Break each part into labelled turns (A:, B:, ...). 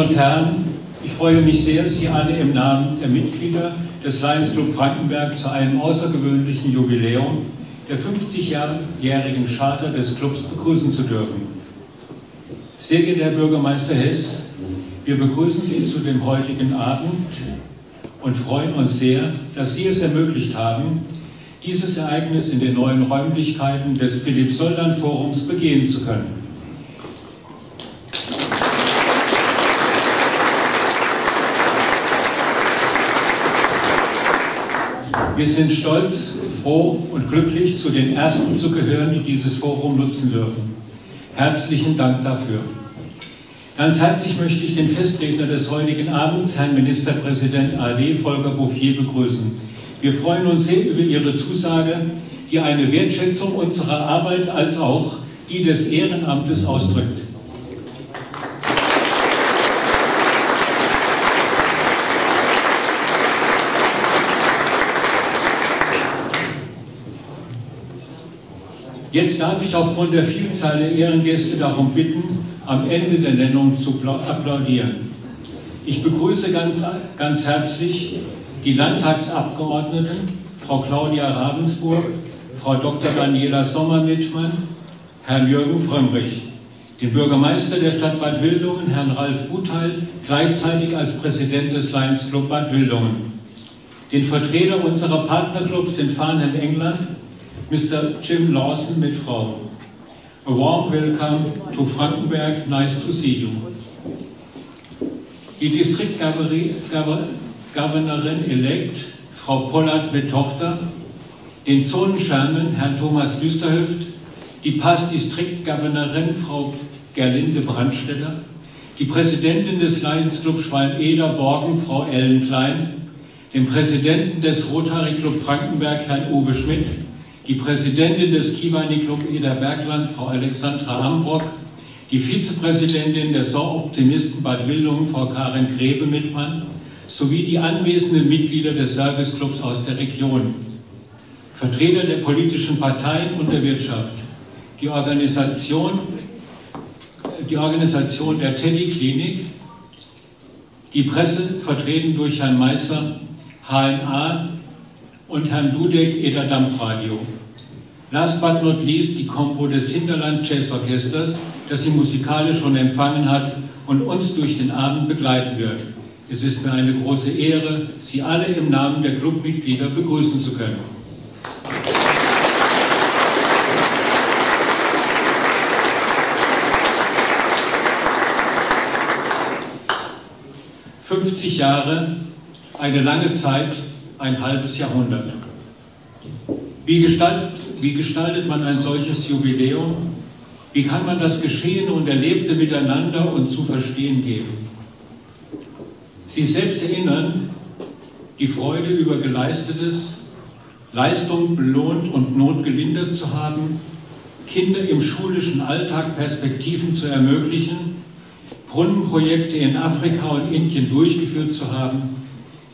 A: und Herren, ich freue mich sehr, Sie alle im Namen der Mitglieder des Lions Club Frankenberg zu einem außergewöhnlichen Jubiläum der 50-jährigen Charta des Clubs begrüßen zu dürfen. Sehr geehrter Herr Bürgermeister Hess, wir begrüßen Sie zu dem heutigen Abend und freuen uns sehr, dass Sie es ermöglicht haben, dieses Ereignis in den neuen Räumlichkeiten des Philipp-Soldan-Forums begehen zu können. Wir sind stolz, froh und glücklich, zu den Ersten zu gehören, die dieses Forum nutzen dürfen. Herzlichen Dank dafür. Ganz herzlich möchte ich den Festredner des heutigen Abends, Herrn Ministerpräsident AD Volker Bouffier, begrüßen. Wir freuen uns sehr über Ihre Zusage, die eine Wertschätzung unserer Arbeit als auch die des Ehrenamtes ausdrückt. Jetzt darf ich aufgrund der Vielzahl der Ehrengäste darum bitten, am Ende der Nennung zu applaudieren. Ich begrüße ganz, ganz herzlich die Landtagsabgeordneten, Frau Claudia Ravensburg, Frau Dr. Daniela Sommer-Mittmann, Herrn Jürgen Frömmrich, den Bürgermeister der Stadt Bad Wildungen, Herrn Ralf Guthalt, gleichzeitig als Präsident des Lions Club Bad Wildungen, den Vertreter unserer Partnerclubs in Farnham, England, Mr. Jim Lawson mit Frau. A warm welcome to Frankenberg, nice to see you. Die Distriktgovernorin-elect, Frau Pollard mit Tochter, den Zonenschairman, Herrn Thomas Düsterhöft, die Pass-Distriktgovernorin, Frau Gerlinde Brandstetter, die Präsidentin des Lions Club Schwalm-Eder Borgen, Frau Ellen Klein, den Präsidenten des Rotary Club Frankenberg, Herrn Uwe Schmidt, die Präsidentin des Kiwani Club Eder Bergland, Frau Alexandra Ambrock, die Vizepräsidentin der SOR-Optimisten Bad Wildungen, Frau Karin Grebe-Mittmann, sowie die anwesenden Mitglieder des Serviceclubs aus der Region, Vertreter der politischen Parteien und der Wirtschaft, die Organisation, die Organisation der Teddy-Klinik, die Presse, vertreten durch Herrn Meißer, HNA und Herrn Dudek, Eder Dampfradio. Last but not least die Kombo des Hinterland Jazz Orchesters, das sie musikalisch schon empfangen hat und uns durch den Abend begleiten wird. Es ist mir eine große Ehre, Sie alle im Namen der Clubmitglieder begrüßen zu können. 50 Jahre, eine lange Zeit, ein halbes Jahrhundert. Wie, gestalt, wie gestaltet man ein solches Jubiläum? Wie kann man das Geschehene und Erlebte miteinander und zu verstehen geben? Sie selbst erinnern, die Freude über Geleistetes, Leistung belohnt und Not gelindert zu haben, Kinder im schulischen Alltag Perspektiven zu ermöglichen, Brunnenprojekte in Afrika und Indien durchgeführt zu haben.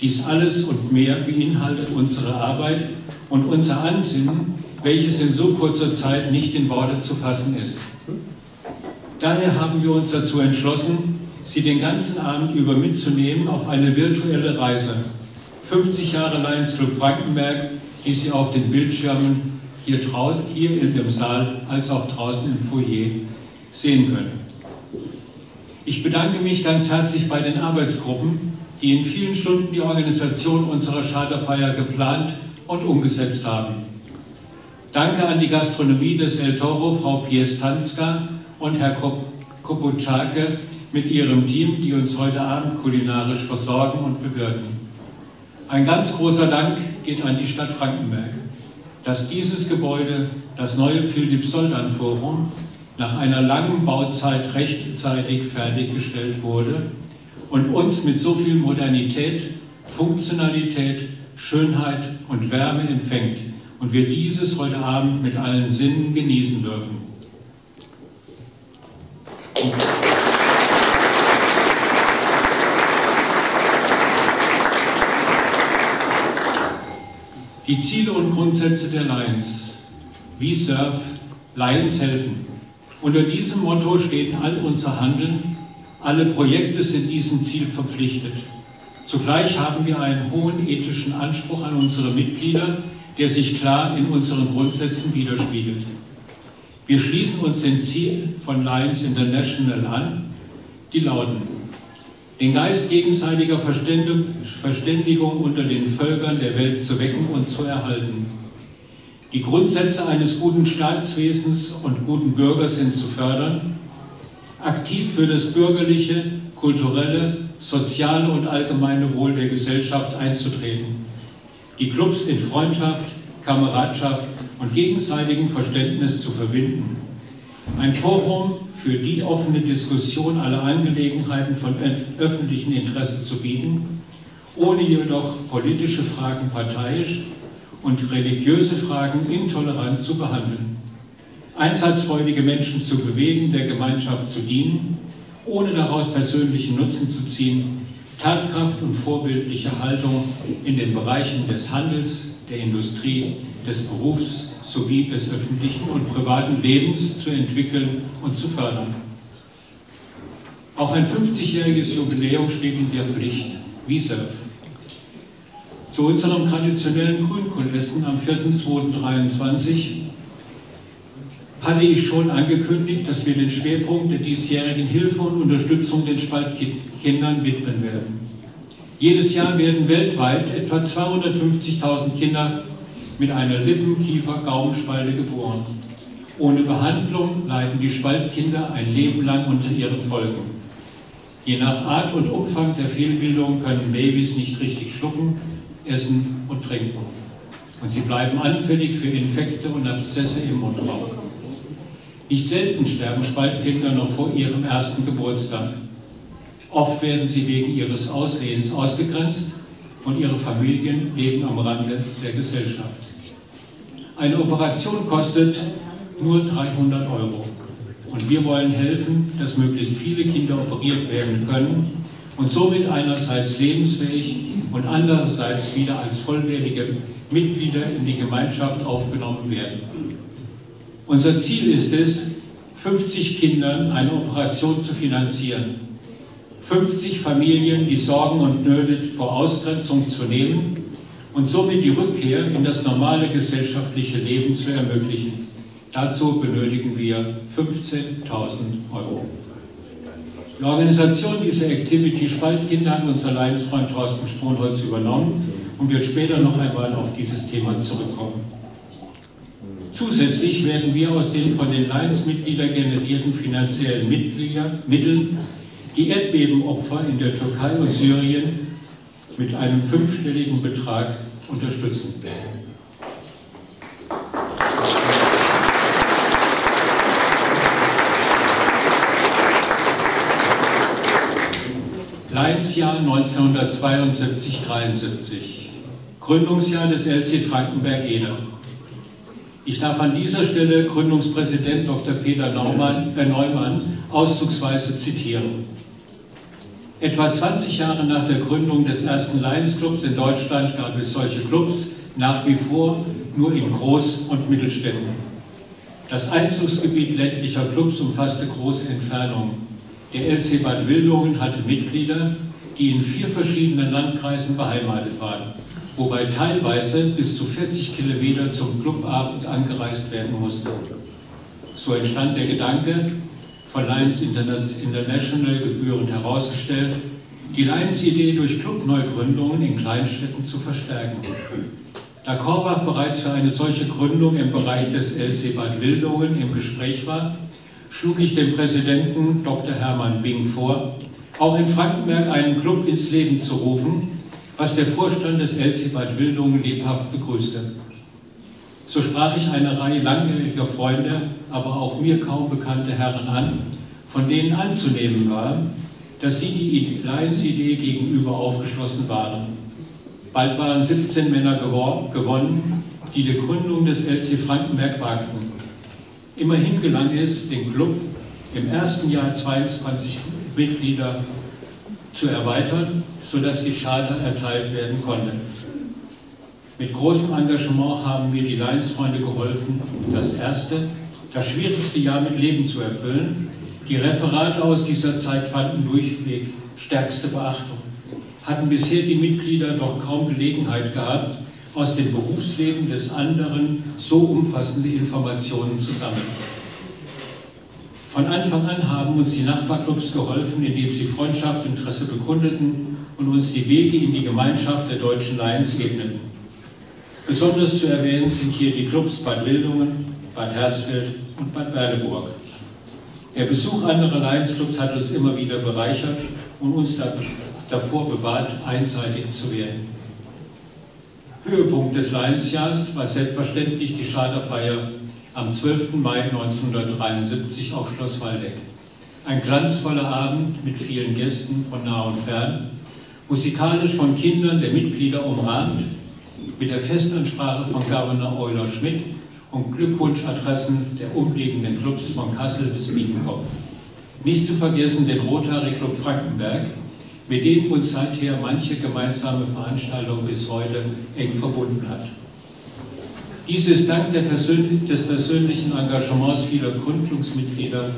A: Dies alles und mehr beinhaltet unsere Arbeit und unser Ansinnen, welches in so kurzer Zeit nicht in Worte zu fassen ist. Daher haben wir uns dazu entschlossen, Sie den ganzen Abend über mitzunehmen auf eine virtuelle Reise. 50 Jahre Lions Club Frankenberg, die Sie auf den Bildschirmen hier, draußen, hier in dem Saal als auch draußen im Foyer sehen können. Ich bedanke mich ganz herzlich bei den Arbeitsgruppen, die in vielen Stunden die Organisation unserer Charterfeier geplant und umgesetzt haben. Danke an die Gastronomie des El Toro, Frau Piestanska und Herr Koputschake mit ihrem Team, die uns heute Abend kulinarisch versorgen und bewirten. Ein ganz großer Dank geht an die Stadt Frankenberg, dass dieses Gebäude, das neue Philipp-Soldan-Forum, nach einer langen Bauzeit rechtzeitig fertiggestellt wurde und uns mit so viel Modernität, Funktionalität, Schönheit und Wärme empfängt und wir dieses heute Abend mit allen Sinnen genießen dürfen. Die Ziele und Grundsätze der Lions. We serve, Lions helfen. Unter diesem Motto steht all unser Handeln. Alle Projekte sind diesem Ziel verpflichtet. Zugleich haben wir einen hohen ethischen Anspruch an unsere Mitglieder, der sich klar in unseren Grundsätzen widerspiegelt. Wir schließen uns dem Ziel von Lions International an, die lauten, den Geist gegenseitiger Verständigung unter den Völkern der Welt zu wecken und zu erhalten, die Grundsätze eines guten Staatswesens und guten Bürgers sind zu fördern, aktiv für das bürgerliche, kulturelle, soziale und allgemeine Wohl der Gesellschaft einzutreten, die Clubs in Freundschaft, Kameradschaft und gegenseitigem Verständnis zu verbinden, ein Forum für die offene Diskussion aller Angelegenheiten von öffentlichem Interesse zu bieten, ohne jedoch politische Fragen parteiisch und religiöse Fragen intolerant zu behandeln. Einsatzfreudige Menschen zu bewegen, der Gemeinschaft zu dienen, ohne daraus persönlichen Nutzen zu ziehen, Tatkraft und vorbildliche Haltung in den Bereichen des Handels, der Industrie, des Berufs sowie des öffentlichen und privaten Lebens zu entwickeln und zu fördern. Auch ein 50-jähriges Jubiläum steht in der Pflicht, wie SERF. Zu unserem traditionellen Grünkohlessen am 4.2.23 hatte ich schon angekündigt, dass wir den Schwerpunkt der diesjährigen Hilfe und Unterstützung den Spaltkindern widmen werden. Jedes Jahr werden weltweit etwa 250.000 Kinder mit einer Lippen-, Kiefer-, Gaumenspalte geboren. Ohne Behandlung leiden die Spaltkinder ein Leben lang unter ihren Folgen. Je nach Art und Umfang der Fehlbildung können Babys nicht richtig schlucken, Essen und Trinken. Und sie bleiben anfällig für Infekte und Abszesse im Mundraum. Nicht selten sterben Spaltkinder noch vor ihrem ersten Geburtstag. Oft werden sie wegen ihres Aussehens ausgegrenzt und ihre Familien leben am Rande der Gesellschaft. Eine Operation kostet nur 300 Euro. Und wir wollen helfen, dass möglichst viele Kinder operiert werden können und somit einerseits lebensfähig und andererseits wieder als vollwertige Mitglieder in die Gemeinschaft aufgenommen werden. Unser Ziel ist es, 50 Kindern eine Operation zu finanzieren, 50 Familien die Sorgen und Nöte vor Ausgrenzung zu nehmen und somit die Rückkehr in das normale gesellschaftliche Leben zu ermöglichen. Dazu benötigen wir 15.000 Euro. Die Organisation dieser Activity Spaltkinder hat unser Leidensfreund Thorsten Sponholz übernommen und wird später noch einmal auf dieses Thema zurückkommen. Zusätzlich werden wir aus den von den Lions-Mitgliedern generierten finanziellen Mitteln die Erdbebenopfer in der Türkei und Syrien mit einem fünfstelligen Betrag unterstützen. Lions-Jahr 1972-73, Gründungsjahr des LC Frankenberg-Eder. Ich darf an dieser Stelle Gründungspräsident Dr. Peter Neumann, äh Neumann auszugsweise zitieren. Etwa 20 Jahre nach der Gründung des ersten Lions Clubs in Deutschland gab es solche Clubs nach wie vor nur in Groß- und Mittelstädten. Das Einzugsgebiet ländlicher Clubs umfasste große Entfernungen. Der LC Bad Wildungen hatte Mitglieder, die in vier verschiedenen Landkreisen beheimatet waren, wobei teilweise bis zu 40 Kilometer zum Clubabend angereist werden musste. So entstand der Gedanke, von Lions International gebührend herausgestellt, die Lions-Idee durch Clubneugründungen in Kleinstädten zu verstärken. Da Korbach bereits für eine solche Gründung im Bereich des LC Bad Wildungen im Gespräch war, schlug ich dem Präsidenten Dr. Hermann Bing vor, auch in Frankenberg einen Club ins Leben zu rufen, was der Vorstand des LC Bad Wildungen lebhaft begrüßte. So sprach ich eine Reihe langjähriger Freunde, aber auch mir kaum bekannte Herren an, von denen anzunehmen war, dass sie die Lions-Idee gegenüber aufgeschlossen waren. Bald waren 17 Männer gewonnen, die die Gründung des LC Frankenberg wagten. Immerhin gelang es, den Club im ersten Jahr 22 Mitglieder zu erweitern, sodass die Charter erteilt werden konnte. Mit großem Engagement haben mir die Lions-Freunde geholfen, das erste, das schwierigste Jahr mit Leben zu erfüllen. Die Referate aus dieser Zeit fanden durchweg stärkste Beachtung, hatten bisher die Mitglieder doch kaum Gelegenheit gehabt, aus dem Berufsleben des anderen so umfassende Informationen zu sammeln. Von Anfang an haben uns die Nachbarclubs geholfen, indem sie Freundschaft und Interesse bekundeten und uns die Wege in die Gemeinschaft der deutschen Lions ebneten. Besonders zu erwähnen sind hier die Clubs Bad Wildungen, Bad Hersfeld und Bad Berleburg. Der Besuch anderer Lions-Clubs hat uns immer wieder bereichert und uns davor bewahrt, einseitig zu werden. Höhepunkt des Lionsjahrs war selbstverständlich die Charterfeier am 12. Mai 1973 auf Schloss Waldeck. Ein glanzvoller Abend mit vielen Gästen von nah und fern, musikalisch von Kindern der Mitglieder umrahmt, mit der Festansprache von Governor Euler Schmidt und Glückwunschadressen der umliegenden Clubs von Kassel bis Biedenkopf. Nicht zu vergessen den Rotary Club Frankenberg, mit denen uns seither manche gemeinsame Veranstaltung bis heute eng verbunden hat. Dies ist dank Persön des persönlichen Engagements vieler Gründungsmitglieder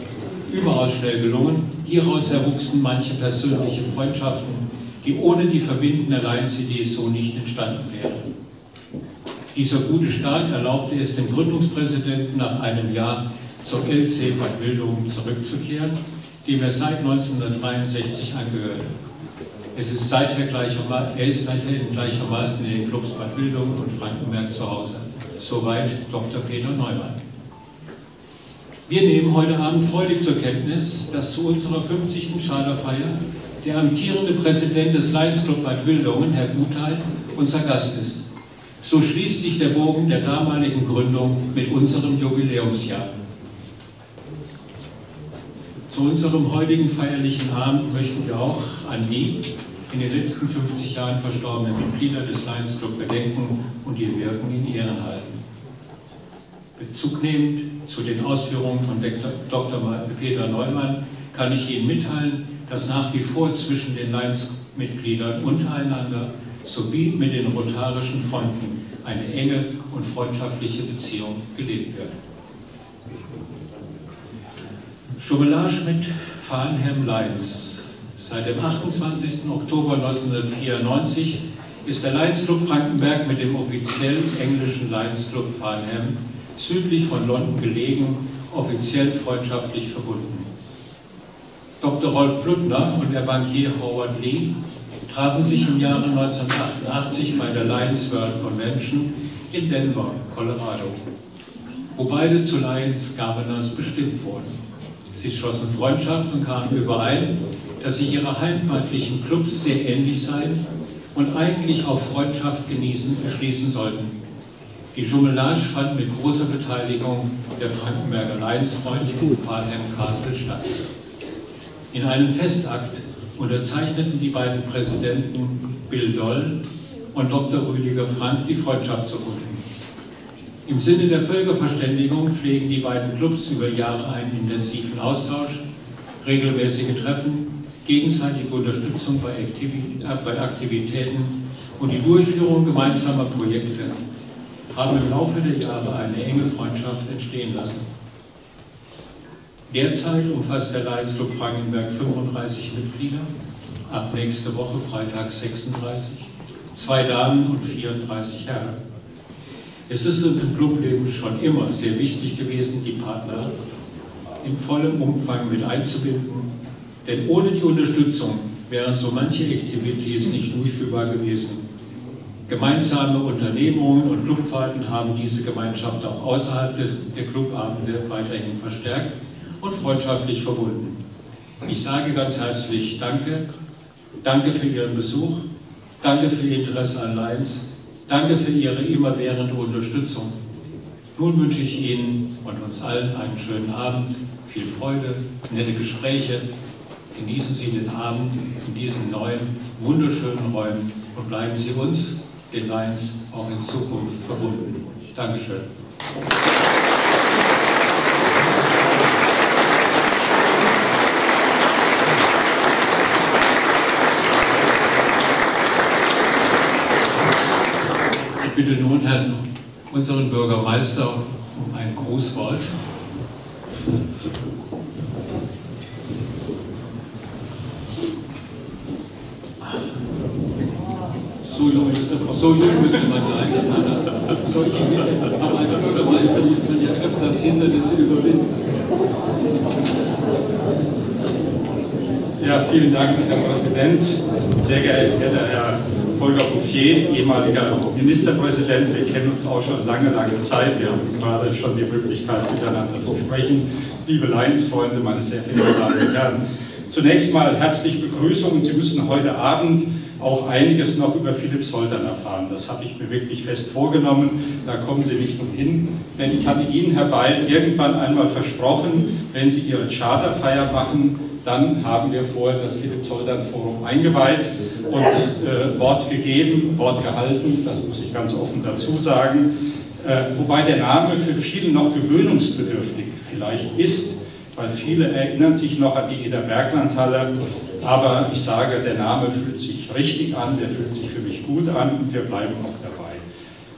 A: überaus schnell gelungen. Hieraus erwuchsen manche persönliche Freundschaften, die ohne die verbindende Alliance-Idee so nicht entstanden wären. Dieser gute Start erlaubte es dem Gründungspräsidenten nach einem Jahr zur LC Bad Wildungen zurückzukehren, dem er seit 1963 angehörte. Es ist seither gleichermaßen, er ist seither gleichermaßen in den Clubs Bad Wildungen und Frankenberg zu Hause. Soweit Dr. Peter Neumann. Wir nehmen heute Abend freudig zur Kenntnis, dass zu unserer 50. Charterfeier der amtierende Präsident des Lions Club Bad Wildungen, Herr Guthal, unser Gast ist. So schließt sich der Bogen der damaligen Gründung mit unserem Jubiläumsjahr. Zu unserem heutigen feierlichen Abend möchten wir auch an die in den letzten 50 Jahren verstorbenen Mitglieder des Lions Club gedenken und ihr Wirken in Ehren halten. Bezug nehmend zu den Ausführungen von Dr. Peter Neumann kann ich Ihnen mitteilen, dass nach wie vor zwischen den Lions-Mitgliedern untereinander sowie mit den rotarischen Fronten eine enge und freundschaftliche Beziehung gelebt wird. Jumelage mit Farnham Lions. Seit dem 28. Oktober 1994 ist der Lions Club Frankenberg mit dem offiziellen englischen Lions Club Farnham südlich von London gelegen, offiziell freundschaftlich verbunden. Dr. Rolf Pluttner und der Bankier Howard Lee trafen sich im Jahre 1988 bei der Lions World Convention in Denver, Colorado, wo beide zu Lions Governors bestimmt wurden. Sie schlossen Freundschaft und kamen überein, dass sich ihre heimatlichen Clubs sehr ähnlich seien und eigentlich auf Freundschaft genießen, schließen sollten. Die Jumelage fand mit großer Beteiligung der Frankenberger Lions-Freunde in Farnham Castle statt. In einem Festakt unterzeichneten die beiden Präsidenten Bill Doll und Dr. Rüdiger Frank die Freundschaftsurkunden. Im Sinne der Völkerverständigung pflegen die beiden Clubs über Jahre einen intensiven Austausch, regelmäßige Treffen, gegenseitige Unterstützung bei Aktivitäten und die Durchführung gemeinsamer Projekte haben im Laufe der Jahre eine enge Freundschaft entstehen lassen. Derzeit umfasst der Lions Club Frankenberg 35 Mitglieder, ab nächste Woche Freitag 36, zwei Damen und 34 Herren. Es ist uns im Clubleben schon immer sehr wichtig gewesen, die Partner in vollem Umfang mit einzubinden, denn ohne die Unterstützung wären so manche Activities nicht durchführbar gewesen. Gemeinsame Unternehmungen und Clubfahrten haben diese Gemeinschaft auch außerhalb des, der Clubabende weiterhin verstärkt und freundschaftlich verbunden. Ich sage ganz herzlich Danke, danke für Ihren Besuch, danke für Ihr Interesse an Lions, danke für Ihre immerwährende Unterstützung. Nun wünsche ich Ihnen und uns allen einen schönen Abend, viel Freude, nette Gespräche. Genießen Sie den Abend in diesen neuen, wunderschönen Räumen und bleiben Sie uns, den Lions, auch in Zukunft verbunden. Dankeschön. bitte nun Herrn, unseren Bürgermeister um ein Grußwort. Ist, so jung müsste man sein, dass man das solche Aber als Bürgermeister muss man ja öfters Hindernisse überwinden.
B: Ja, vielen Dank, Herr Präsident. Sehr geehrter Herr Volker Bouffier, ehemaliger Ministerpräsident. Wir kennen uns auch schon lange, lange Zeit. Wir haben gerade schon die Möglichkeit, miteinander zu sprechen. Liebe Lions-Freunde, meine sehr verehrten Damen und Herren. Zunächst mal herzlich Begrüßung Sie müssen heute Abend auch einiges noch über Philipp Soltern erfahren. Das habe ich mir wirklich fest vorgenommen. Da kommen Sie nicht umhin. Denn ich hatte Ihnen, Herr Beil, irgendwann einmal versprochen, wenn Sie Ihre Charterfeier machen, dann haben wir vorher das Philipp Zollern Forum eingeweiht und äh, Wort gegeben, Wort gehalten, das muss ich ganz offen dazu sagen. Äh, wobei der Name für viele noch gewöhnungsbedürftig vielleicht ist, weil viele erinnern sich noch an die Eder Berglandhalle. Aber ich sage, der Name fühlt sich richtig an, der fühlt sich für mich gut an und wir bleiben auch dabei.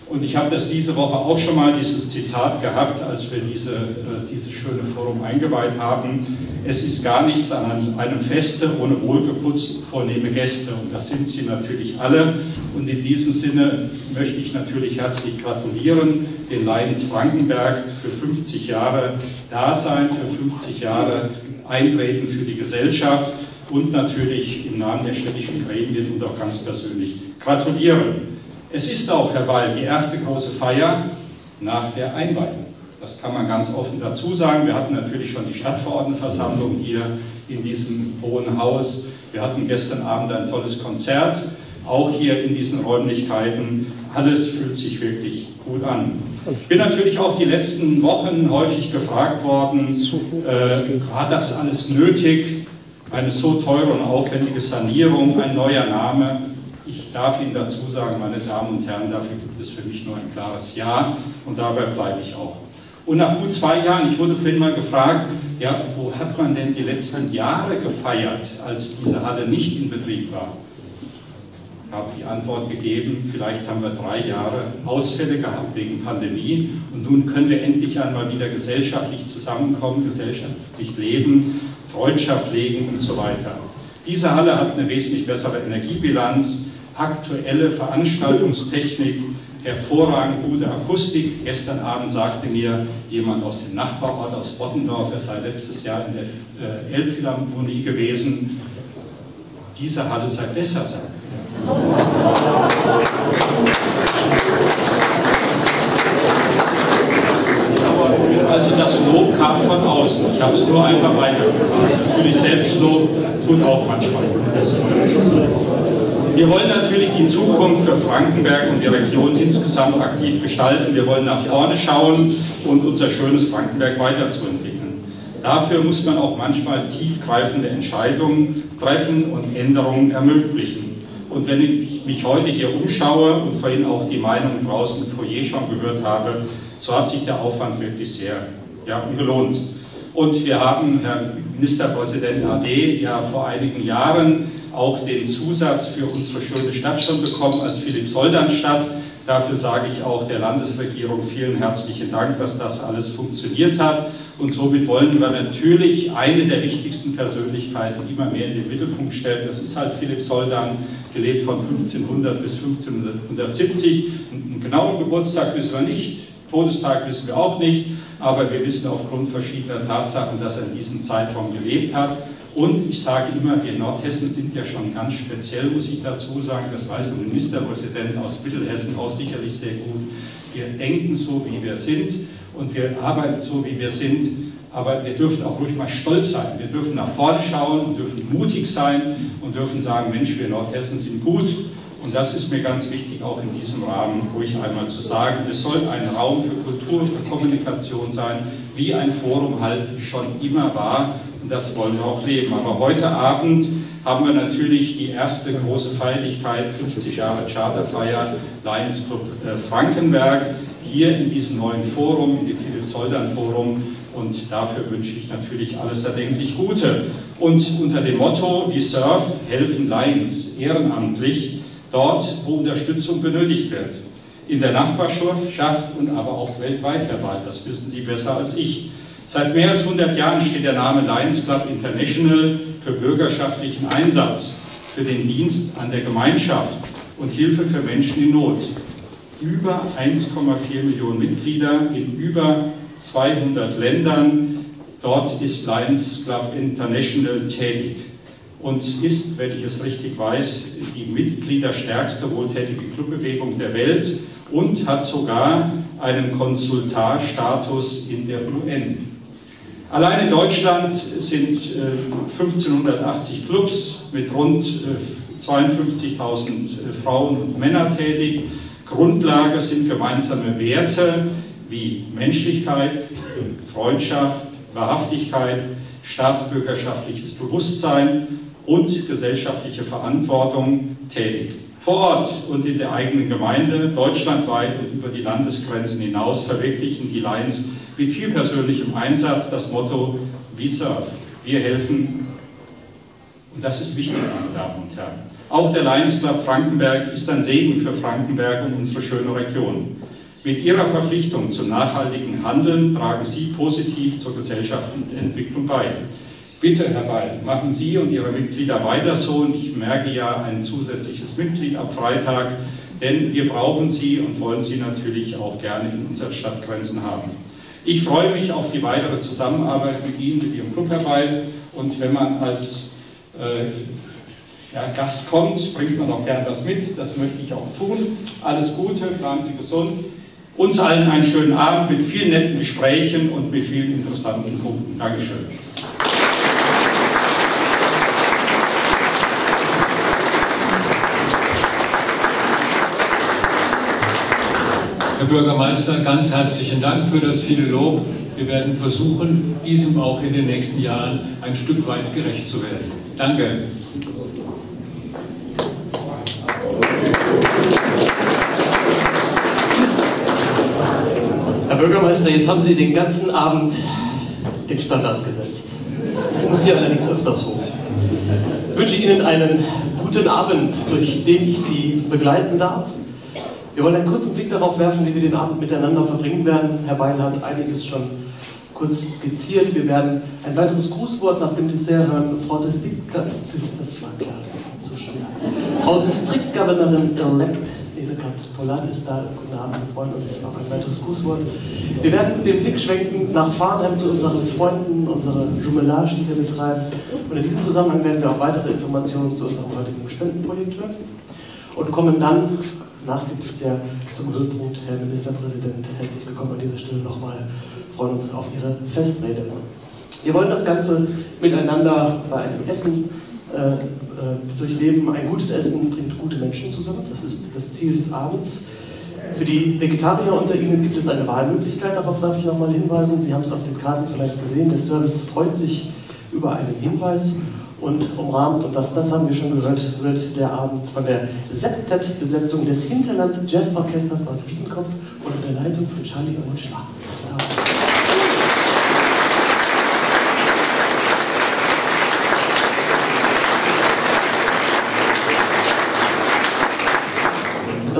B: Und ich habe das diese Woche auch schon mal, dieses Zitat gehabt, als wir diese, äh, dieses schöne Forum eingeweiht haben. Es ist gar nichts an einem Feste ohne wohlgeputzt vornehme Gäste. Und das sind sie natürlich alle. Und in diesem Sinne möchte ich natürlich herzlich gratulieren, den Lions Frankenberg für 50 Jahre Dasein, für 50 Jahre Eintreten für die Gesellschaft und natürlich im Namen der städtischen Gremien und auch ganz persönlich gratulieren. Es ist auch, Herr Wall, die erste große Feier nach der Einweihung. Das kann man ganz offen dazu sagen. Wir hatten natürlich schon die Stadtverordnetenversammlung hier in diesem hohen Haus. Wir hatten gestern Abend ein tolles Konzert, auch hier in diesen Räumlichkeiten. Alles fühlt sich wirklich gut an. Ich bin natürlich auch die letzten Wochen häufig gefragt worden, äh, war das alles nötig? Eine so teure und aufwendige Sanierung, ein neuer Name. Ich darf Ihnen dazu sagen, meine Damen und Herren, dafür gibt es für mich nur ein klares Ja und dabei bleibe ich auch. Und nach gut zwei Jahren, ich wurde vorhin mal gefragt, ja, wo hat man denn die letzten Jahre gefeiert, als diese Halle nicht in Betrieb war? Ich habe die Antwort gegeben, vielleicht haben wir drei Jahre Ausfälle gehabt wegen Pandemie und nun können wir endlich einmal wieder gesellschaftlich zusammenkommen, gesellschaftlich leben, Freundschaft legen und so weiter. Diese Halle hat eine wesentlich bessere Energiebilanz, aktuelle Veranstaltungstechnik, hervorragend gute Akustik. Gestern Abend sagte mir jemand aus dem Nachbarort, aus Bottendorf, er sei letztes Jahr in der äh, Elbphilharmonie gewesen. Diese Halle sei besser, er. Also das Lob kam von außen. Ich habe es nur einfach weitergebracht. Natürlich Selbstlob tut auch manchmal. Wir wollen natürlich die Zukunft für Frankenberg und die Region insgesamt aktiv gestalten. Wir wollen nach vorne schauen und unser schönes Frankenberg weiterzuentwickeln. Dafür muss man auch manchmal tiefgreifende Entscheidungen treffen und Änderungen ermöglichen. Und wenn ich mich heute hier umschaue und vorhin auch die Meinung draußen im Foyer schon gehört habe, so hat sich der Aufwand wirklich sehr ja, gelohnt. Und wir haben, Herr Ministerpräsident AD, ja vor einigen Jahren auch den Zusatz für unsere schöne Stadt schon bekommen als Philipp-Soldan-Stadt. Dafür sage ich auch der Landesregierung vielen herzlichen Dank, dass das alles funktioniert hat. Und somit wollen wir natürlich eine der wichtigsten Persönlichkeiten immer mehr in den Mittelpunkt stellen. Das ist halt Philipp Soldan, gelebt von 1500 bis 1570. Einen genauen Geburtstag wissen wir nicht, Todestag wissen wir auch nicht, aber wir wissen aufgrund verschiedener Tatsachen, dass er in diesem Zeitraum gelebt hat. Und ich sage immer, wir Nordhessen sind ja schon ganz speziell, muss ich dazu sagen, das weiß ein Ministerpräsident aus Mittelhessen auch sicherlich sehr gut. Wir denken so, wie wir sind und wir arbeiten so, wie wir sind, aber wir dürfen auch ruhig mal stolz sein. Wir dürfen nach vorne schauen und dürfen mutig sein und dürfen sagen, Mensch, wir Nordhessen sind gut. Und das ist mir ganz wichtig, auch in diesem Rahmen ruhig einmal zu sagen. Es soll ein Raum für Kultur, für Kommunikation sein, wie ein Forum halt schon immer war das wollen wir auch leben. Aber heute Abend haben wir natürlich die erste große Feierlichkeit, 50 Jahre Charterfeier Lions Club äh, Frankenberg, hier in diesem neuen Forum, in dem Philipp-Soldern-Forum. Und dafür wünsche ich natürlich alles erdenklich Gute. Und unter dem Motto We Serve helfen Lions ehrenamtlich dort, wo Unterstützung benötigt wird. In der Nachbarschaft und aber auch weltweit, Herr Wald, das wissen Sie besser als ich. Seit mehr als 100 Jahren steht der Name Lions Club International für bürgerschaftlichen Einsatz, für den Dienst an der Gemeinschaft und Hilfe für Menschen in Not. Über 1,4 Millionen Mitglieder in über 200 Ländern. Dort ist Lions Club International tätig und ist, wenn ich es richtig weiß, die mitgliederstärkste wohltätige Clubbewegung der Welt und hat sogar einen Konsultarstatus in der UN. Allein in Deutschland sind 1580 äh, Clubs mit rund 52.000 äh, äh, Frauen und Männern tätig. Grundlage sind gemeinsame Werte wie Menschlichkeit, Freundschaft, Wahrhaftigkeit, staatsbürgerschaftliches Bewusstsein und gesellschaftliche Verantwortung tätig. Vor Ort und in der eigenen Gemeinde, deutschlandweit und über die Landesgrenzen hinaus verwirklichen die Lions mit viel persönlichem Einsatz das Motto We Serve, wir helfen. Und das ist wichtig, meine Damen und Herren. Auch der Lions Club Frankenberg ist ein Segen für Frankenberg und unsere schöne Region. Mit Ihrer Verpflichtung zum nachhaltigen Handeln tragen Sie positiv zur Gesellschaftsentwicklung bei. Bitte, Herr Weil, machen Sie und Ihre Mitglieder weiter so. Und ich merke ja ein zusätzliches Mitglied ab Freitag, denn wir brauchen Sie und wollen Sie natürlich auch gerne in unseren Stadtgrenzen haben. Ich freue mich auf die weitere Zusammenarbeit mit Ihnen, mit Ihrem Club herbei. Und wenn man als äh, ja, Gast kommt, bringt man auch gern was mit. Das möchte ich auch tun. Alles Gute, bleiben Sie gesund. Uns allen einen schönen Abend mit vielen netten Gesprächen und mit vielen interessanten Punkten. Dankeschön.
A: Herr Bürgermeister, ganz herzlichen Dank für das viele Lob. Wir werden versuchen, diesem auch in den nächsten Jahren ein Stück weit gerecht zu werden. Danke.
B: Herr
C: Bürgermeister, jetzt haben Sie den ganzen Abend den Standard gesetzt. Ich muss hier allerdings öfters hoch. Ich wünsche Ihnen einen guten Abend, durch den ich Sie begleiten darf. Wir wollen einen kurzen Blick darauf werfen, wie wir den Abend miteinander verbringen werden. Herr Weil hat einiges schon kurz skizziert. Wir werden ein weiteres Grußwort nach dem Dessert hören. Frau Distrikt, das war klar, das ist so schön. Frau Distriktgovernorin elect Polat ist da. Guten Abend, wir freuen uns auf ein weiteres Grußwort. Wir werden den Blick schwenken nach Farnheim zu unseren Freunden, unsere Jumelage, die wir betreiben. Und in diesem Zusammenhang werden wir auch weitere Informationen zu unserem heutigen Spendenprojekt hören. Und kommen dann, nach dem Dessert, zum Höhepunkt. Herr Ministerpräsident, herzlich willkommen an dieser Stelle nochmal. Wir freuen uns auf Ihre Festrede. Wir wollen das Ganze miteinander bei einem Essen äh, äh, durchleben. Ein gutes Essen bringt gute Menschen zusammen. Das ist das Ziel des Abends. Für die Vegetarier unter Ihnen gibt es eine Wahlmöglichkeit, darauf darf ich nochmal hinweisen. Sie haben es auf den Karten vielleicht gesehen. Der Service freut sich über einen Hinweis und umrahmt, und das, das haben wir schon gehört, wird der Abend von der Septet-Besetzung des Hinterland Jazz Orchesters aus Biedenkopf unter der Leitung von Charlie Owenschlag.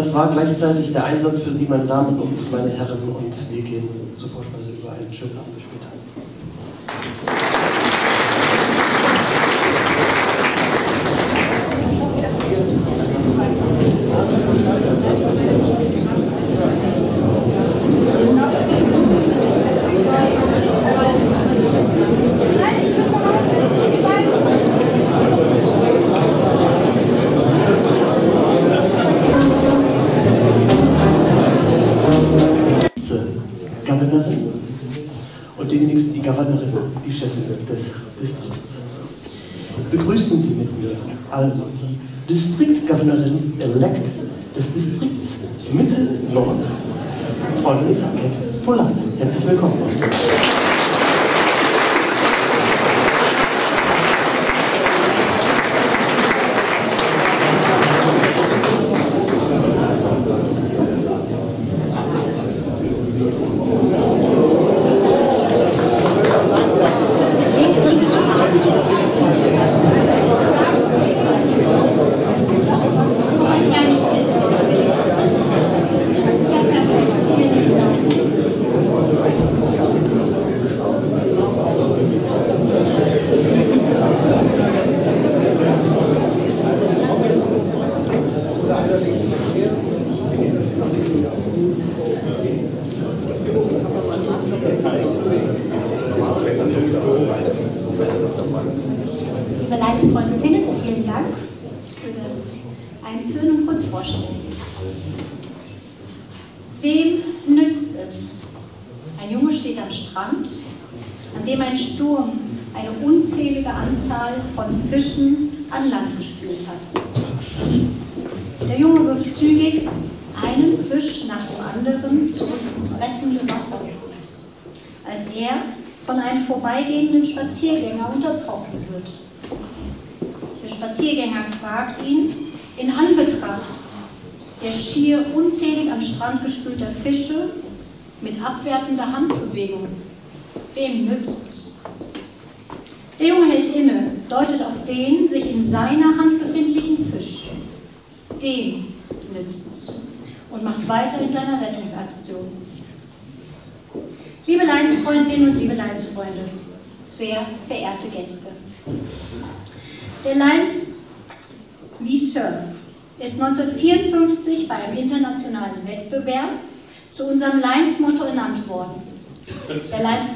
C: das war gleichzeitig der Einsatz für Sie, meine Damen und meine Herren, und wir gehen zur Vorspeise über einen schönen Abend später.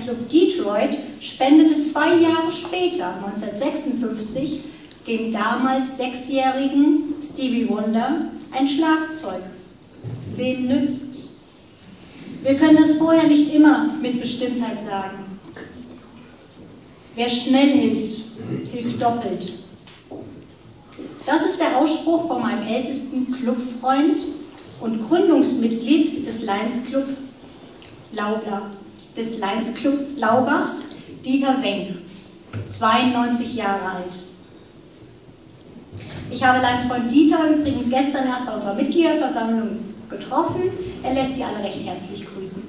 D: Club Detroit spendete zwei Jahre später, 1956, dem damals sechsjährigen Stevie Wonder ein Schlagzeug. Wem nützt's? Wir können das vorher nicht immer mit Bestimmtheit sagen. Wer schnell hilft, hilft doppelt. Das ist der Ausspruch von meinem ältesten Clubfreund und Gründungsmitglied des Lions Club Laubla, des Lions Club Laubachs, Dieter Wenk, 92 Jahre alt. Ich habe Lions-Freund Dieter übrigens gestern erst bei unserer Mitgliederversammlung getroffen. Er lässt Sie alle recht herzlich grüßen.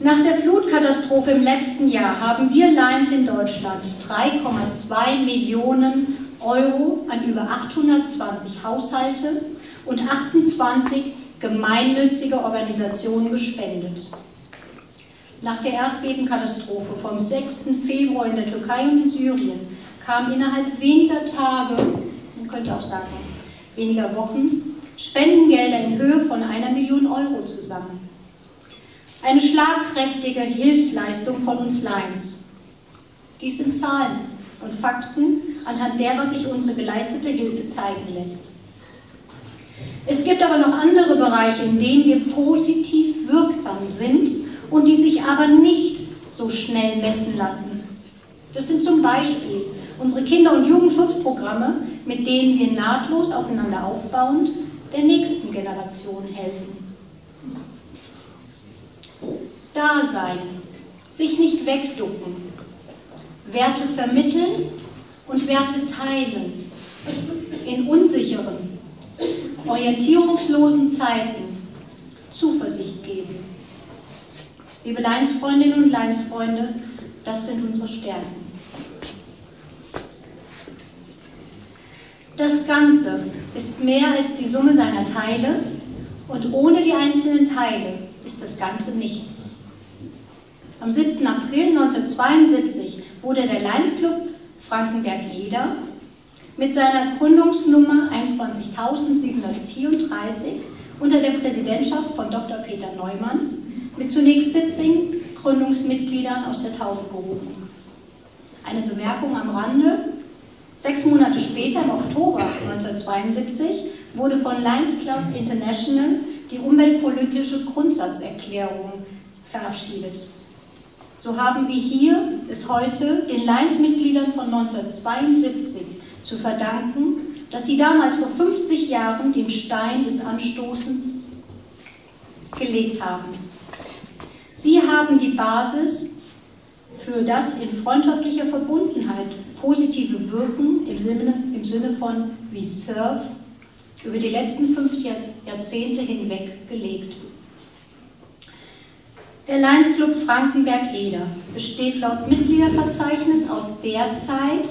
D: Nach der Flutkatastrophe im letzten Jahr haben wir Lions in Deutschland 3,2 Millionen Euro an über 820 Haushalte und 28 gemeinnützige Organisationen gespendet. Nach der Erdbebenkatastrophe vom 6. Februar in der Türkei und in Syrien kam innerhalb weniger Tage, man könnte auch sagen weniger Wochen, Spendengelder in Höhe von einer Million Euro zusammen. Eine schlagkräftige Hilfsleistung von uns Lions. Dies sind Zahlen und Fakten, anhand derer sich unsere geleistete Hilfe zeigen lässt. Es gibt aber noch andere Bereiche, in denen wir positiv wirksam sind und die sich aber nicht so schnell messen lassen. Das sind zum Beispiel unsere Kinder- und Jugendschutzprogramme, mit denen wir nahtlos aufeinander aufbauend der nächsten Generation helfen. Da sein, sich nicht wegducken, Werte vermitteln und Werte teilen in unsicheren, orientierungslosen Zeiten Zuversicht geben. Liebe Leinsfreundinnen und Leinsfreunde, das sind unsere Stärken. Das Ganze ist mehr als die Summe seiner Teile und ohne die einzelnen Teile ist das Ganze nichts. Am 7. April 1972 wurde der Lions Club Frankenberg-Eder mit seiner Gründungsnummer 21734 unter der Präsidentschaft von Dr. Peter Neumann mit zunächst 17 Gründungsmitgliedern aus der Taufe gehoben. Eine Bemerkung am Rande. Sechs Monate später, im Oktober 1972, wurde von Lions Club International die umweltpolitische Grundsatzerklärung verabschiedet. So haben wir hier bis heute den Lions-Mitgliedern von 1972 zu verdanken, dass sie damals vor 50 Jahren den Stein des Anstoßens gelegt haben. Sie haben die Basis für das in freundschaftlicher Verbundenheit positive Wirken im Sinne, im Sinne von wie Surf über die letzten fünf Jahrzehnte hinweg gelegt. Der Lions Club Frankenberg-Eder besteht laut Mitgliederverzeichnis aus der Zeit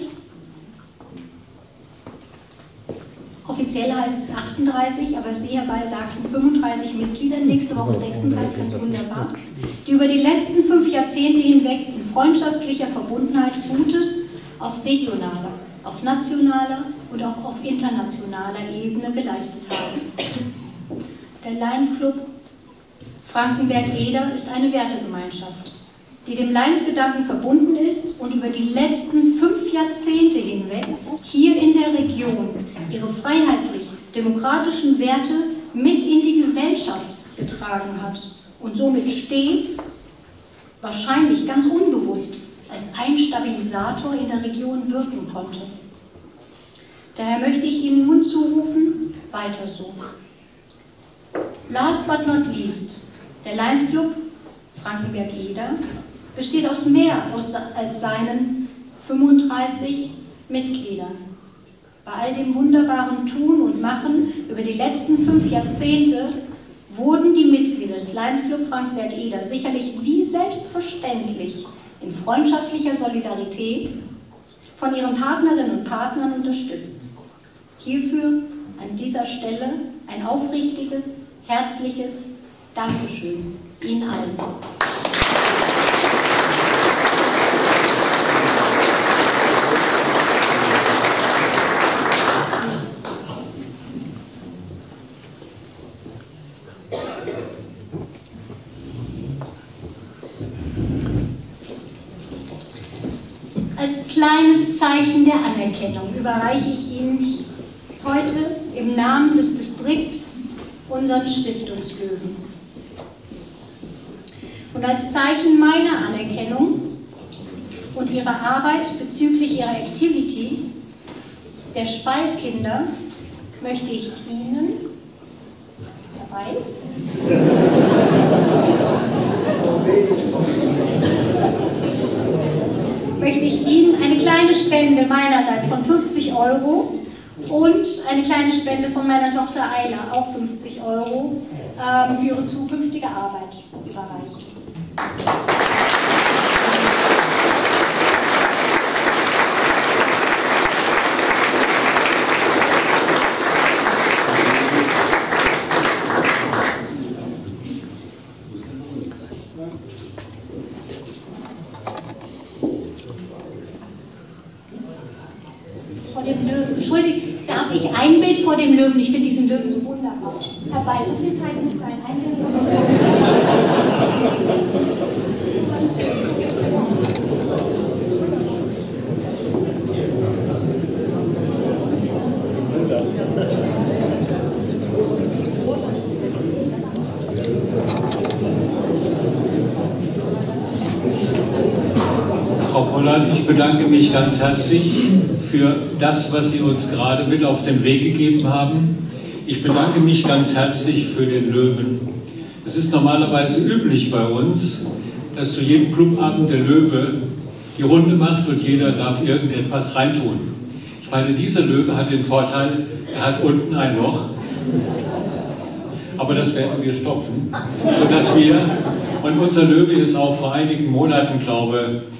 D: Offiziell heißt es 38, aber Sie, Herr Ball, sagten 35 Mitglieder, nächste Woche 36, ganz wunderbar, die über die letzten fünf Jahrzehnte hinweg in freundschaftlicher Verbundenheit Gutes auf regionaler, auf nationaler und auch auf internationaler Ebene geleistet haben. Der Lions Club Frankenberg-Eder ist eine Wertegemeinschaft, die dem Lions-Gedanken verbunden ist und über die letzten fünf Jahrzehnte hinweg hier in der Region ihre freiheitlich-demokratischen Werte mit in die Gesellschaft getragen hat und somit stets, wahrscheinlich ganz unbewusst, als ein Stabilisator in der Region wirken konnte. Daher möchte ich Ihnen nun zurufen, weiter so. Last but not least, der Lions Club Frankenberg-Eder besteht aus mehr als seinen 35 Mitgliedern. Bei all dem wunderbaren Tun und Machen über die letzten fünf Jahrzehnte wurden die Mitglieder des Lions Club Frankenberg-Eder sicherlich wie selbstverständlich in freundschaftlicher Solidarität von ihren Partnerinnen und Partnern unterstützt. Hierfür an dieser Stelle ein aufrichtiges, herzliches Dankeschön Ihnen allen. Zeichen der Anerkennung überreiche ich Ihnen heute im Namen des Distrikts unseren Stiftungslöwen. Und als Zeichen meiner Anerkennung und ihrer Arbeit bezüglich ihrer Activity der Spaltkinder möchte ich Ihnen dabei möchte ich Ihnen eine kleine Spende meinerseits von 50 Euro und eine kleine Spende von meiner Tochter Ayla, auch 50 Euro, ähm, für ihre zukünftige Arbeit überreichen. Vor dem Löwen. Entschuldigt, darf ich ein Bild vor dem Löwen? Ich finde diesen Löwen so wunderbar. Herr Ball, so viel Zeit muss sein. Ein Bild vor dem Löwen.
A: Frau Polland, ich bedanke mich ganz herzlich für das, was Sie uns gerade mit auf den Weg gegeben haben. Ich bedanke mich ganz herzlich für den Löwen. Es ist normalerweise üblich bei uns, dass zu jedem Clubabend der Löwe die Runde macht und jeder darf irgendetwas reintun. Ich meine, dieser Löwe hat den Vorteil, er hat unten ein Loch, aber das werden wir stopfen, sodass wir, und unser Löwe ist auch vor einigen Monaten, glaube ich,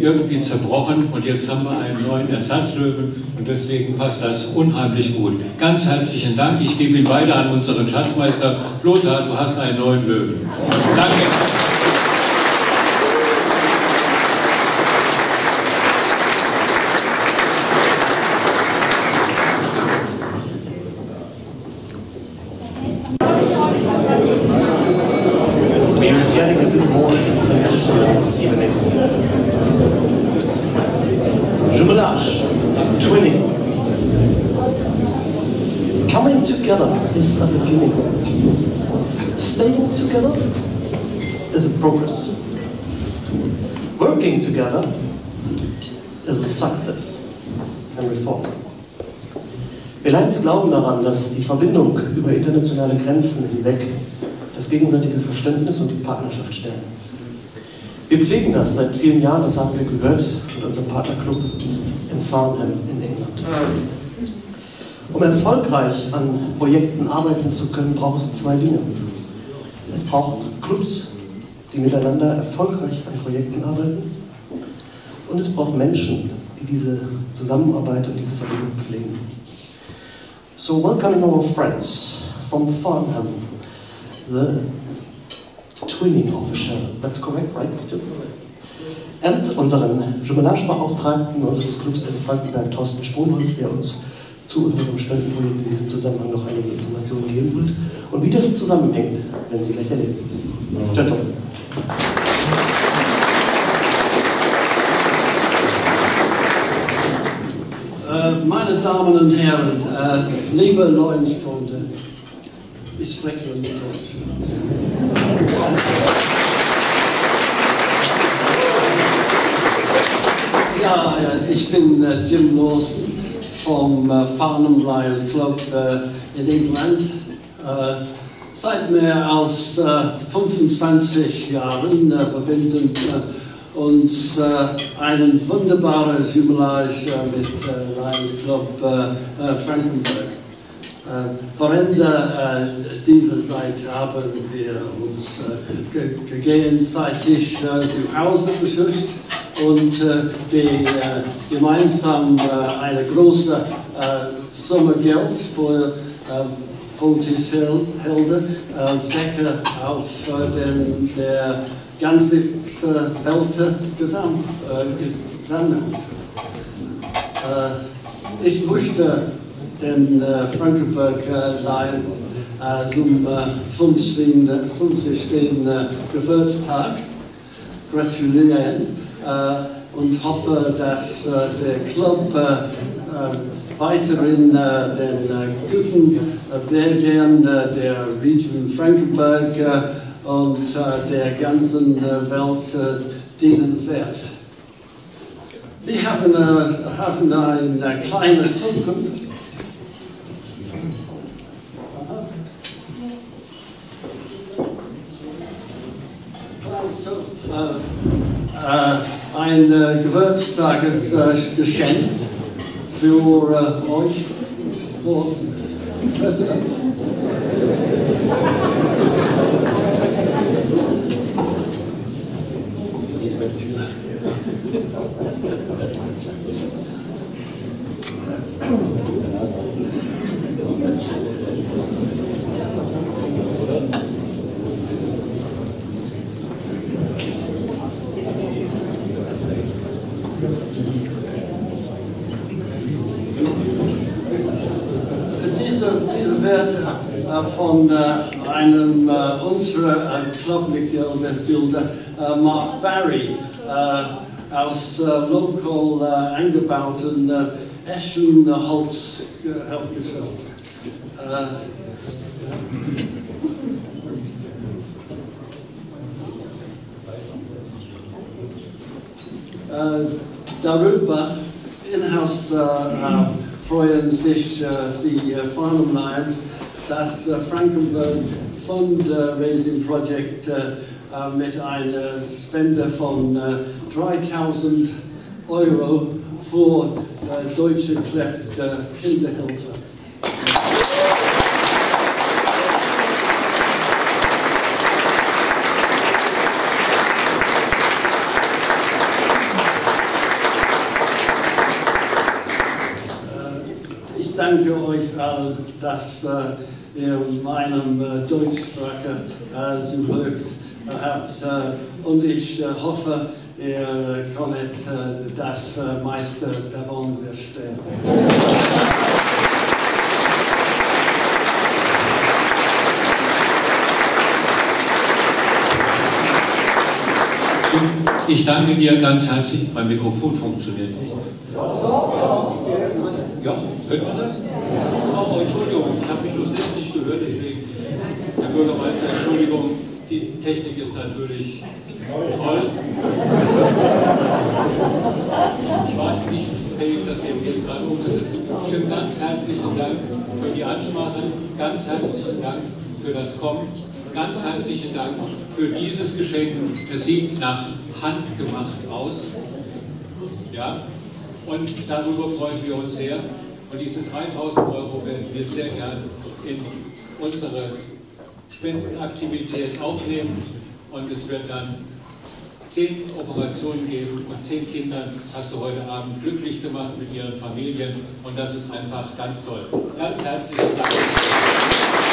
A: irgendwie zerbrochen und jetzt haben wir einen neuen Ersatzlöwen und deswegen passt das unheimlich gut. Ganz herzlichen Dank. Ich gebe ihn weiter an unseren Schatzmeister. Lothar, du hast einen neuen Löwen. Danke.
C: We are getting a bit more international this evening. Jumelage, twinning. Coming together is a beginning. Staying together is a progress. Working together is a success and reform. Wir Lions glauben daran, dass die Verbindung über internationale Grenzen hinweg das gegenseitige Verständnis und die Partnerschaft stärken. Wir pflegen das seit vielen Jahren, das haben wir gehört, mit unserem Partnerclub in Farnham in England. Um erfolgreich an Projekten arbeiten zu können, braucht es zwei Dinge. Es braucht Clubs, die miteinander erfolgreich an Projekten arbeiten. Und es braucht Menschen, die diese Zusammenarbeit und diese Verbindung pflegen. So welcoming our friends from Farnham, the twinning official, that's correct, right? Und unseren Jumelage-Beauftragten unseres Clubs in Frankenberg, Thorsten Sponholz, der uns zu unserem Spendenprojekt in diesem Zusammenhang noch einige Informationen geben wird. Und wie das zusammenhängt, werden Sie gleich erleben. Gentlemen.
E: Äh, meine Damen und Herren, äh, liebe Leutensfreunde, ich spreche mit euch. Ja, äh, ich bin äh, Jim Lawson vom äh, Farnham Lions Club äh, in England. Äh, seit mehr als äh, 25 Jahren verbinden uns einen wunderbaren Jumelage mit Lions Club Frankenberg. Während äh, dieser Zeit haben wir uns ge gegenseitig zu Hause besucht und äh, wir äh, gemeinsam äh, eine große äh, Summe Geld für äh, Politischhelden als Decke auf äh, den, der ganze Welt gesam äh, gesammelt. Äh, ich möchte den äh, Frankenberg äh, äh, zum äh, 15, äh, 50. Äh, Geburtstag gratulieren äh, und hoffe, dass äh, der Club äh, äh, weiterhin äh, den äh, guten äh, äh, der Region Frankenberg äh, und äh, der ganzen äh, Welt äh, dienen wird. Wir haben, äh, haben ein äh, kleines Kuchen. Ein äh, Geburtstagsgeschenk für äh, euch, für Präsident.
F: tatsächlich nicht.
E: Diese, diese Werte äh, von äh, einem äh, unserer äh, Clubmitglieder, äh, Mark Barry, äh, aus äh, lokal äh, eingebauten äh, Eschenholz äh, hergestellt. Äh, Äh, darüber in-house äh, äh, freuen sich äh, die äh, Farnham Lions, das äh, Frankenberg Fundraising Project äh, äh, mit einer Spende von äh, 3000 Euro für äh, deutsche Kräfte Kinderhilfe. Ich danke euch allen, dass äh, ihr meinem äh, Deutschsprache äh, mögt äh, habt. Äh, und ich äh, hoffe, ihr könnt äh, das äh, meiste davon verstehen.
A: Ich danke dir ganz herzlich. Mein Mikrofon funktioniert nicht. Ja, hört man das? Oh, Entschuldigung, ich habe mich bloß selbst nicht gehört, deswegen. Herr Bürgermeister, Entschuldigung, die Technik ist natürlich toll. Ich war nicht fähig, das eben jetzt gerade umzusetzen. Stimmt, ganz herzlichen Dank für die Ansprache, ganz herzlichen Dank für das Kommen, ganz herzlichen Dank für dieses Geschenk. Es sieht nach Hand gemacht aus. Ja, und darüber freuen wir uns sehr. Und diese 3000 Euro werden wir sehr gerne in unsere Spendenaktivität aufnehmen. Und es wird dann zehn Operationen geben und zehn Kindern hast du heute Abend glücklich gemacht mit ihren Familien. Und das ist einfach ganz toll. Ganz herzlichen Dank.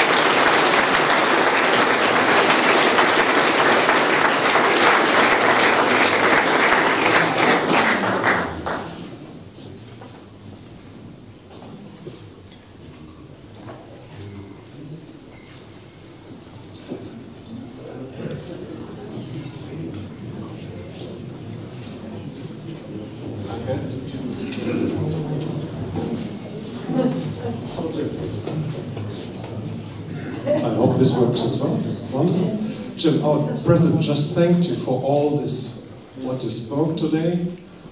F: Our oh, president just thanked you for all this, what you spoke today,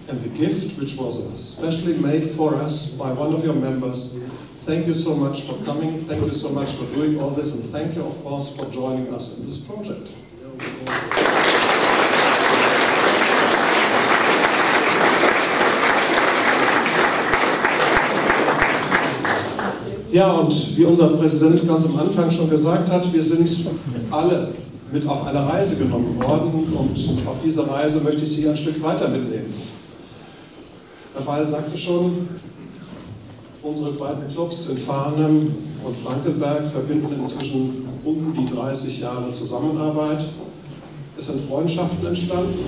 F: and the gift which was especially made for us by one of your members. Thank you so much for coming. Thank you so much for doing all this, and thank you, of course, for joining us in this project. Ja, und wie unser Präsident ganz am Anfang schon gesagt hat, wir sind alle mit auf eine Reise genommen worden und auf diese Reise möchte ich Sie ein Stück weiter mitnehmen. Herr Weil sagte schon, unsere beiden Clubs in Farnham und Frankenberg verbinden inzwischen um die 30 Jahre Zusammenarbeit. Es sind Freundschaften entstanden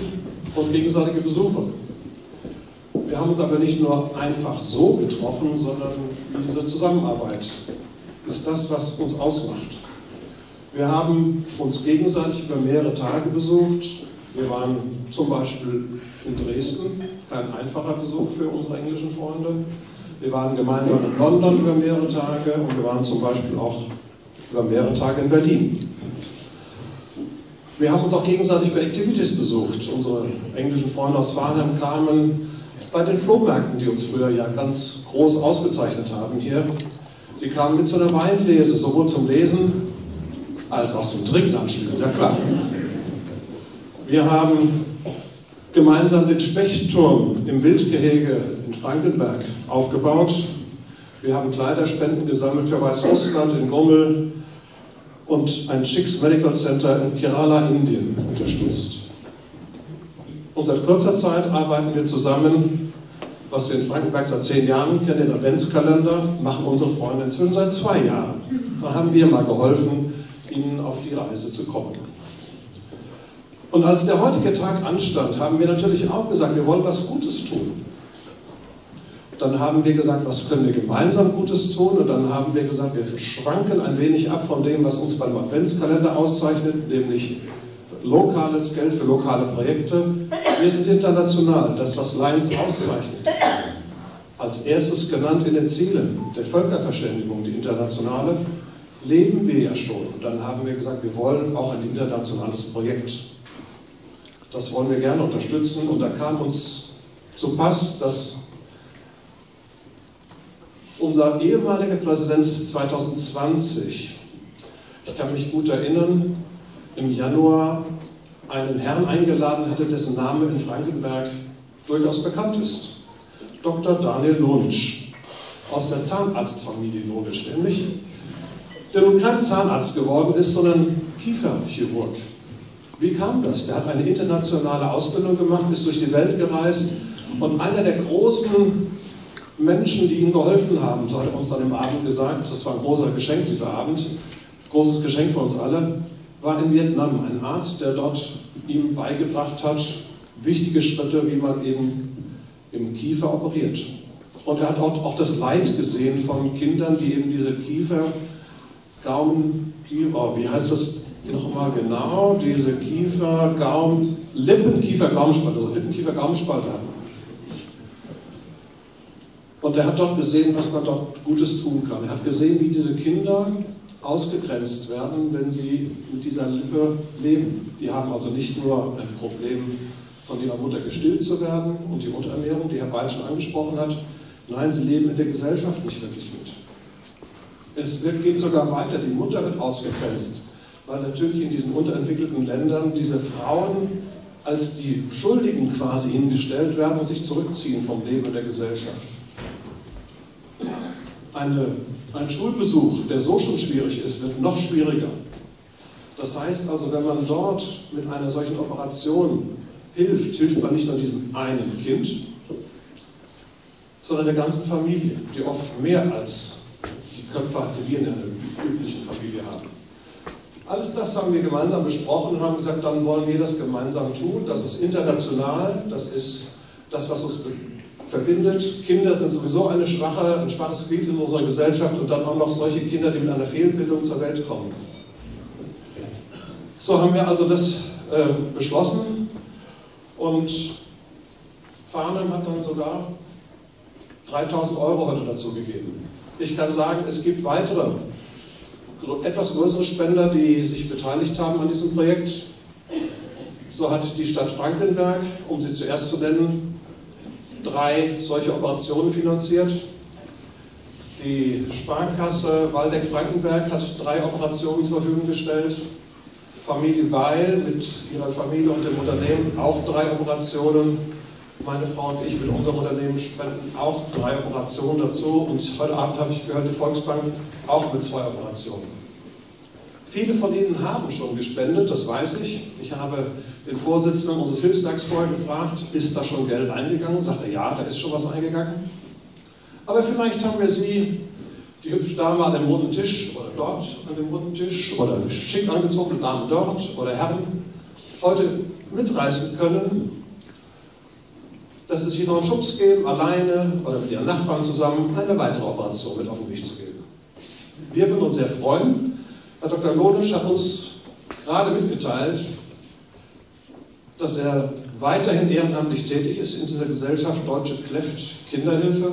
F: und gegenseitige Besuche. Wir haben uns aber nicht nur einfach so getroffen, sondern diese Zusammenarbeit ist das, was uns ausmacht. Wir haben uns gegenseitig über mehrere Tage besucht. Wir waren zum Beispiel in Dresden, kein einfacher Besuch für unsere englischen Freunde. Wir waren gemeinsam in London über mehrere Tage und wir waren zum Beispiel auch über mehrere Tage in Berlin. Wir haben uns auch gegenseitig bei Activities besucht. Unsere englischen Freunde aus Farnham kamen bei den Flohmärkten, die uns früher ja ganz groß ausgezeichnet haben hier. Sie kamen mit zu einer Weinlese, sowohl zum Lesen als auch zum Trinken anschließend, ja klar. Wir haben gemeinsam den Spechtturm im Wildgehege in Frankenberg aufgebaut. Wir haben Kleiderspenden gesammelt für Weißrussland in Gummel und ein Chicks Medical Center in Kerala, Indien unterstützt. Und seit kurzer Zeit arbeiten wir zusammen, was wir in Frankenberg seit zehn Jahren kennen, den Adventskalender, machen unsere Freunde inzwischen seit zwei Jahren. Da haben wir mal geholfen, ihnen auf die Reise zu kommen. Und als der heutige Tag anstand, haben wir natürlich auch gesagt, wir wollen was Gutes tun. Dann haben wir gesagt, was können wir gemeinsam Gutes tun? Und dann haben wir gesagt, wir schwanken ein wenig ab von dem, was uns beim Adventskalender auszeichnet, nämlich lokales Geld für lokale Projekte. Wir sind international, das, was Lions auszeichnet. Als erstes genannt in den Zielen der Völkerverständigung, die internationale, leben wir ja schon. Und dann haben wir gesagt, wir wollen auch ein internationales Projekt. Das wollen wir gerne unterstützen. Und da kam uns zu Pass, dass unser ehemaliger Präsident 2020, ich kann mich gut erinnern, im Januar einen Herrn eingeladen hatte, dessen Name in Frankenberg durchaus bekannt ist. Dr. Daniel Lonitsch aus der Zahnarztfamilie Lonitsch, nämlich, der nun kein Zahnarzt geworden ist, sondern Kieferchirurg. Wie kam das? Der hat eine internationale Ausbildung gemacht, ist durch die Welt gereist und einer der großen Menschen, die ihm geholfen haben, so hat er uns dann im Abend gesagt, das war ein großer Geschenk dieser Abend, großes Geschenk für uns alle, war in Vietnam ein Arzt, der dort ihm beigebracht hat, wichtige Schritte, wie man eben im Kiefer operiert. Und er hat auch, auch das Leid gesehen von Kindern, die eben diese Kiefer, Gaumen, oh, wie heißt das nochmal genau, diese Kiefer, Gaumen, Lippen, Kiefer, Gaumenspalte, also Lippen, Kiefer, Gaumenspalte. Und er hat dort gesehen, was man dort Gutes tun kann. Er hat gesehen, wie diese Kinder ausgegrenzt werden, wenn sie mit dieser Lippe leben. Die haben also nicht nur ein Problem, von ihrer Mutter gestillt zu werden und die Unterernährung, die Herr Beil schon angesprochen hat. Nein, sie leben in der Gesellschaft nicht wirklich mit. Es geht sogar weiter, die Mutter wird ausgegrenzt, weil natürlich in diesen unterentwickelten Ländern diese Frauen als die Schuldigen quasi hingestellt werden und sich zurückziehen vom Leben der Gesellschaft eine, ein Schulbesuch, der so schon schwierig ist, wird noch schwieriger. Das heißt also, wenn man dort mit einer solchen Operation hilft, hilft man nicht nur diesem einen Kind, sondern der ganzen Familie, die oft mehr als Köpfe die wir in einer üblichen Familie haben. Alles das haben wir gemeinsam besprochen und haben gesagt, dann wollen wir das gemeinsam tun. Das ist international, das ist das, was uns verbindet. Kinder sind sowieso eine schwache, ein schwaches Glied in unserer Gesellschaft und dann auch noch solche Kinder, die mit einer Fehlbildung zur Welt kommen. So haben wir also das äh, beschlossen und Farnham hat dann sogar 3000 Euro heute dazu gegeben. Ich kann sagen, es gibt weitere, etwas größere Spender, die sich beteiligt haben an diesem Projekt. So hat die Stadt Frankenberg, um sie zuerst zu nennen, drei solche Operationen finanziert. Die Sparkasse Waldeck-Frankenberg hat drei Operationen zur Verfügung gestellt. Familie Beil mit ihrer Familie und dem Unternehmen auch drei Operationen. Meine Frau und ich mit unserem Unternehmen spenden auch drei Operationen dazu. Und heute Abend habe ich gehört, die Volksbank auch mit zwei Operationen. Viele von Ihnen haben schon gespendet, das weiß ich. Ich habe den Vorsitzenden unseres Hilfstags vorher gefragt, ist da schon Geld eingegangen? Sagt er, ja, da ist schon was eingegangen. Aber vielleicht haben wir Sie, die hübsche Dame an dem runden Tisch oder dort an dem runden Tisch oder schick angezogene Damen dort oder Herren, heute mitreißen können, dass sich noch einen Schubs geben, alleine oder mit Ihren Nachbarn zusammen, eine weitere Operation mit auf den Weg zu geben. Wir würden uns sehr freuen, Herr Dr. Lodisch hat uns gerade mitgeteilt, dass er weiterhin ehrenamtlich tätig ist in dieser Gesellschaft Deutsche Kleft Kinderhilfe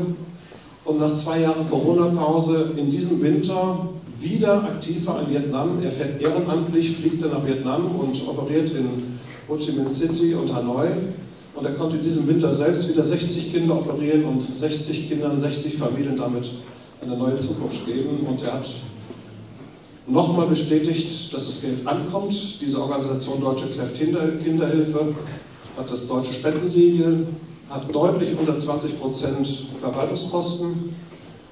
F: und nach zwei Jahren Corona-Pause in diesem Winter wieder aktiv war in Vietnam. Er fährt ehrenamtlich, fliegt dann nach Vietnam und operiert in Ho Chi Minh City und Hanoi. Und er konnte in diesem Winter selbst wieder 60 Kinder operieren und 60 Kindern, 60 Familien damit eine neue Zukunft geben. Und er hat nochmal bestätigt, dass das Geld ankommt. Diese Organisation Deutsche Kleft Kinderhilfe hat das deutsche Spendensiegel, hat deutlich unter 20 Prozent Verwaltungskosten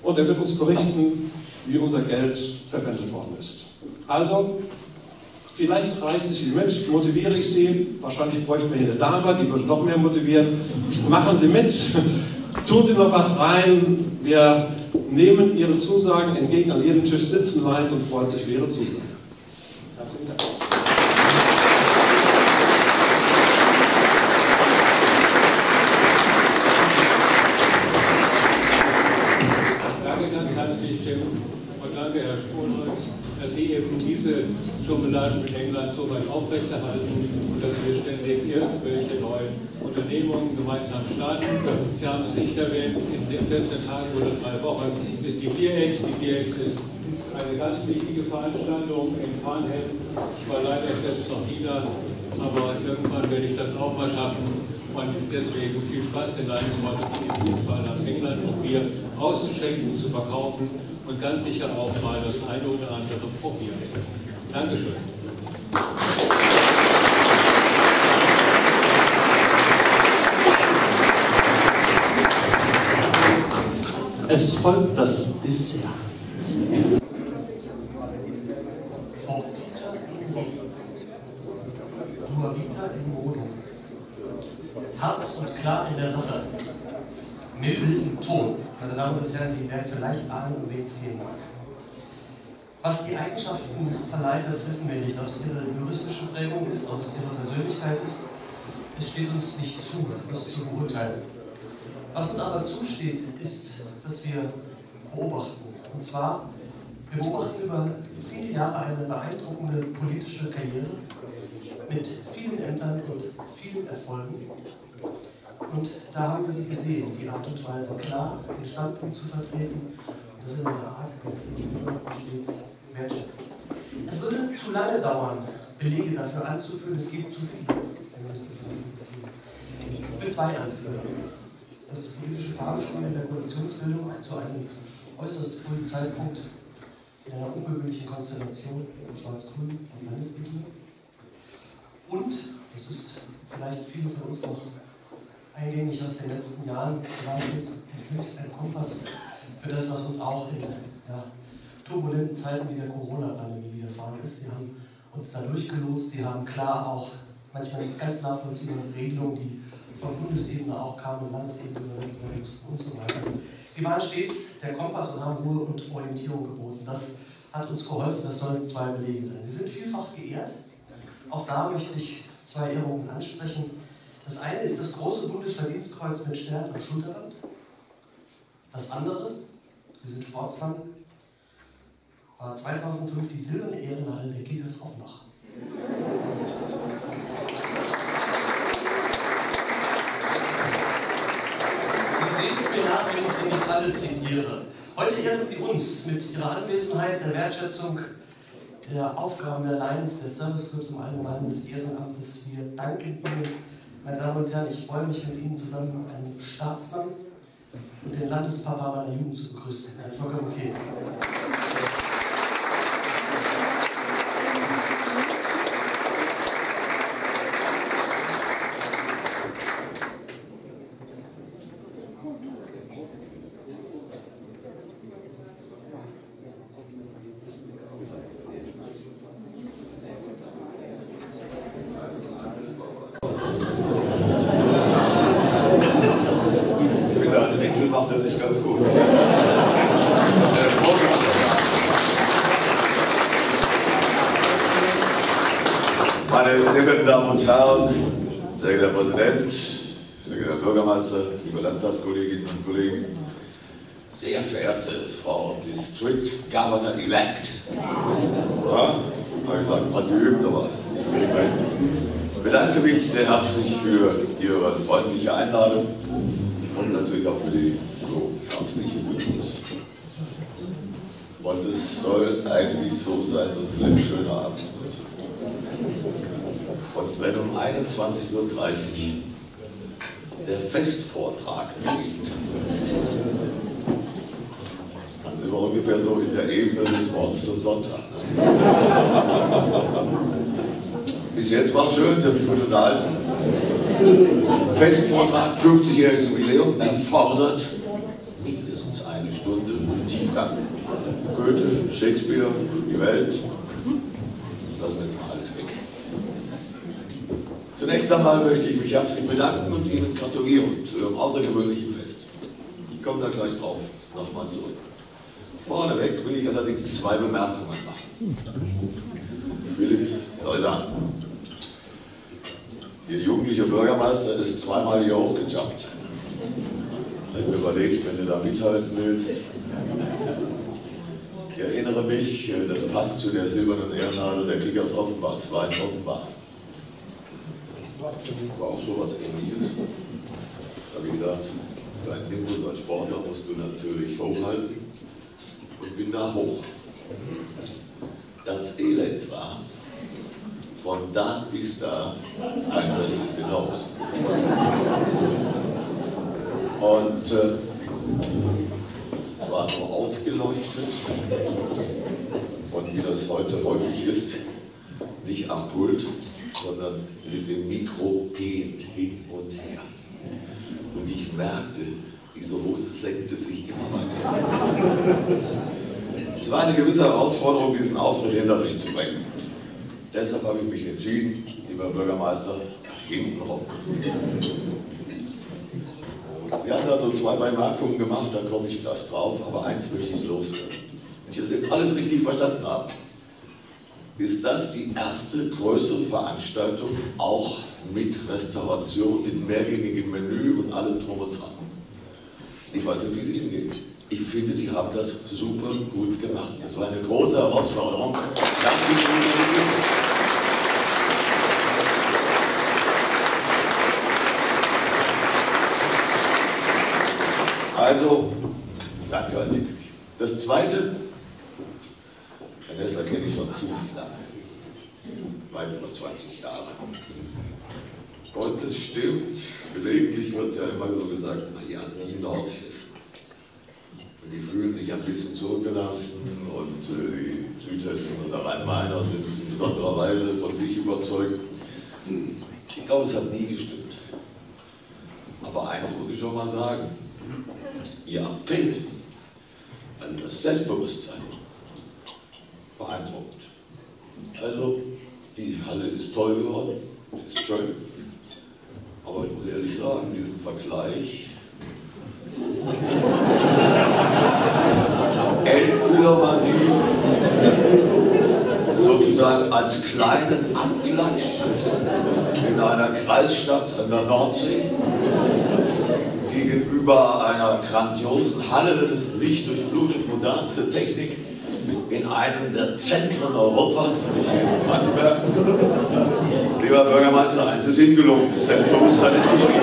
F: und er wird uns berichten, wie unser Geld verwendet worden ist. Also, Vielleicht reiße ich Sie mit, motiviere ich Sie. Wahrscheinlich bräuchte man hier eine Dame, die würde noch mehr motivieren. Machen Sie mit, tun Sie noch was rein. Wir nehmen Ihre Zusagen entgegen. An jedem Tisch sitzen Lions und freuen sich für Ihre Zusagen. Herzlichen Dank.
A: Danke ganz herzlich, Jim. Und danke, Herr Sponholz, dass Sie eben diese Journalage mit England so weit aufrechterhalten und dass wir ständig irgendwelche neuen Unternehmungen gemeinsam starten. Sie haben es nicht erwähnt, in den 14 Tagen oder drei Wochen ist die Bierex. Die Bierex ist eine ganz wichtige Veranstaltung in Farnham. Ich war leider selbst noch nie da, aber irgendwann werde ich das auch mal schaffen. Und deswegen viel Spaß den in diesem Fall nach England und Bier auszuschenken, zu verkaufen und ganz sicher auch mal das eine oder andere probieren. Dankeschön.
G: Es folgt das Dessert.
C: Suavita in modo. Hart und klar in der Sache. Milde im Ton. Meine Damen und Herren, Sie werden vielleicht ahnen, um wen. Was die Eigenschaften verleiht, das wissen wir nicht. Ob es ihre juristische Prägung ist, ob es ihre Persönlichkeit ist, es steht uns nicht zu, das zu beurteilen. Was uns aber zusteht, ist, dass wir beobachten. Und zwar, wir beobachten über viele Jahre eine beeindruckende politische Karriere mit vielen Ämtern und vielen Erfolgen. Und da haben wir sie gesehen, die Art und Weise klar, den Standpunkt zu vertreten, das in einer Art, die stets wertschätzen. Es würde zu lange dauern, Belege dafür anzuführen, es gibt zu viele. Ich will zwei anführen. Das politische Fahrgespiel in der Koalitionsbildung zu einem äußerst frühen Zeitpunkt in einer ungewöhnlichen Konstellation Schwarz-Grün auf Landesebene. Und, das ist vielleicht viele von uns noch eingängig aus den letzten Jahren, vielleicht jetzt ein Kompass für das, was uns auch in ja, turbulenten Zeiten wie der Corona-Pandemie widerfahren ist. Sie haben uns da durchgelotst, sie haben klar auch manchmal nicht ganz nachvollziehbare Regelungen, die von Bundesebene auch kamen, Landesebene und so weiter. Sie waren stets der Kompass und haben Ruhe und Orientierung geboten. Das hat uns geholfen, das sollen zwei Belege sein. Sie sind vielfach geehrt. Auch da möchte ich zwei Ehrungen ansprechen. Das eine ist das große Bundesverdienstkreuz mit Stern am Schulterband. Das andere, wir sind Sportsmann, war 2005 die silberne Ehrennadel der Kickers Offenbach. Sie sehen es mir nach, wenn ich Sie nicht alle zitiere. Heute ehren Sie uns mit Ihrer Anwesenheit, der Wertschätzung der Aufgaben der Lions, des Service Clubs im Allgemeinen, des Ehrenamtes. Wir danken Ihnen, meine Damen und Herren. Ich freue mich mit Ihnen zusammen, einen Staatsmann und den Landespapa meiner Jugend zu begrüßen, Herrn Volker Bouffier.
H: Ich finde, als Enkel macht er sich ganz gut. Meine sehr verehrten Damen und Herren, sehr geehrter Herr Präsident, sehr geehrter Herr Bürgermeister, liebe Landtagskolleginnen und Kollegen, sehr verehrte Frau District Governor Elect. Ja, habe ich lang dran geübt, aber ich bedanke mich sehr herzlich für Ihre freundliche Einladung und natürlich auch für die so herzliche Begrüßung. Und es soll eigentlich so sein, dass es ein schöner Abend wird. Und wenn um 21.30 Uhr der Festvortrag beginnt, dann sind wir ungefähr so in der Ebene des Mords zum Sonntag. Bis jetzt war es schön, ich habe mich gut unterhalten. Festvortrag, 50-jähriges Jubiläum, erfordert mindestens eine Stunde Tiefgang. Goethe, Shakespeare, die Welt. Das lassen wir jetzt mal alles Zunächst einmal möchte ich mich herzlich bedanken und Ihnen gratulieren zu Ihrem außergewöhnlichen Fest. Ich komme da gleich drauf nochmal zurück. Vorneweg will ich allerdings zwei Bemerkungen machen. Philipp Soldan. Ihr jugendlicher Bürgermeister ist zweimal hier hochgejumpt. Ich habe mir überlegt, wenn du da mithalten willst. Ich erinnere mich, äh, das passt zu der silbernen Ehrennadel der Kickers Offenbach. Es war in Offenbach. War auch so was ähnliches. Da habe ich gedacht, dein Nimbus als Sportler musst du natürlich hochhalten und bin da hoch. Das Elend war, von da bis da ein Riss hinaus. Und äh, es war so ausgeleuchtet und wie das heute häufig ist, nicht am Pult, sondern mit dem Mikro gehend hin und her. Und ich merkte, diese Hose senkte sich immer weiter. Es war eine gewisse Herausforderung, diesen Auftritt hinter sich zu bringen. Deshalb habe ich mich entschieden, lieber Bürgermeister, hinten rum. Sie haben da so zwei Bemerkungen gemacht, da komme ich gleich drauf, aber eins möchte ich loswerden. Wenn ich das jetzt alles richtig verstanden habe, ist das die erste größere Veranstaltung, auch mit Restauration, mit mehrgängigem Menü und allem drum und dran. Ich weiß nicht, wie es Ihnen geht. Ich finde, die haben das super gut gemacht. Das war eine große Herausforderung. Also, danke an dich. Das Zweite, zu lange, weit über 20 Jahre. Und es stimmt, gelegentlich wird ja immer so gesagt, naja, die Nordhessen. Die fühlen sich ein bisschen zurückgelassen und äh, die Südhessen oder Rhein-Mainer sind in besonderer Weise von sich überzeugt. Ich glaube, es hat nie gestimmt. Aber eins muss ich schon mal sagen, Ihr Appell an das Selbstbewusstsein beeindruckend. Also, die Halle ist toll geworden, ist schön. Aber ich muss ehrlich sagen, diesen Vergleich Elbphilharmonie sozusagen als kleinen Abklatsch in einer Kreisstadt an der Nordsee gegenüber einer grandiosen Halle, lichtdurchflutet, modernste Technik in einem der Zentren Europas, nämlich in Frankenberg. Lieber Bürgermeister, eins ist Ihnen gelungen, Selbstbewusstsein ist gestiegen.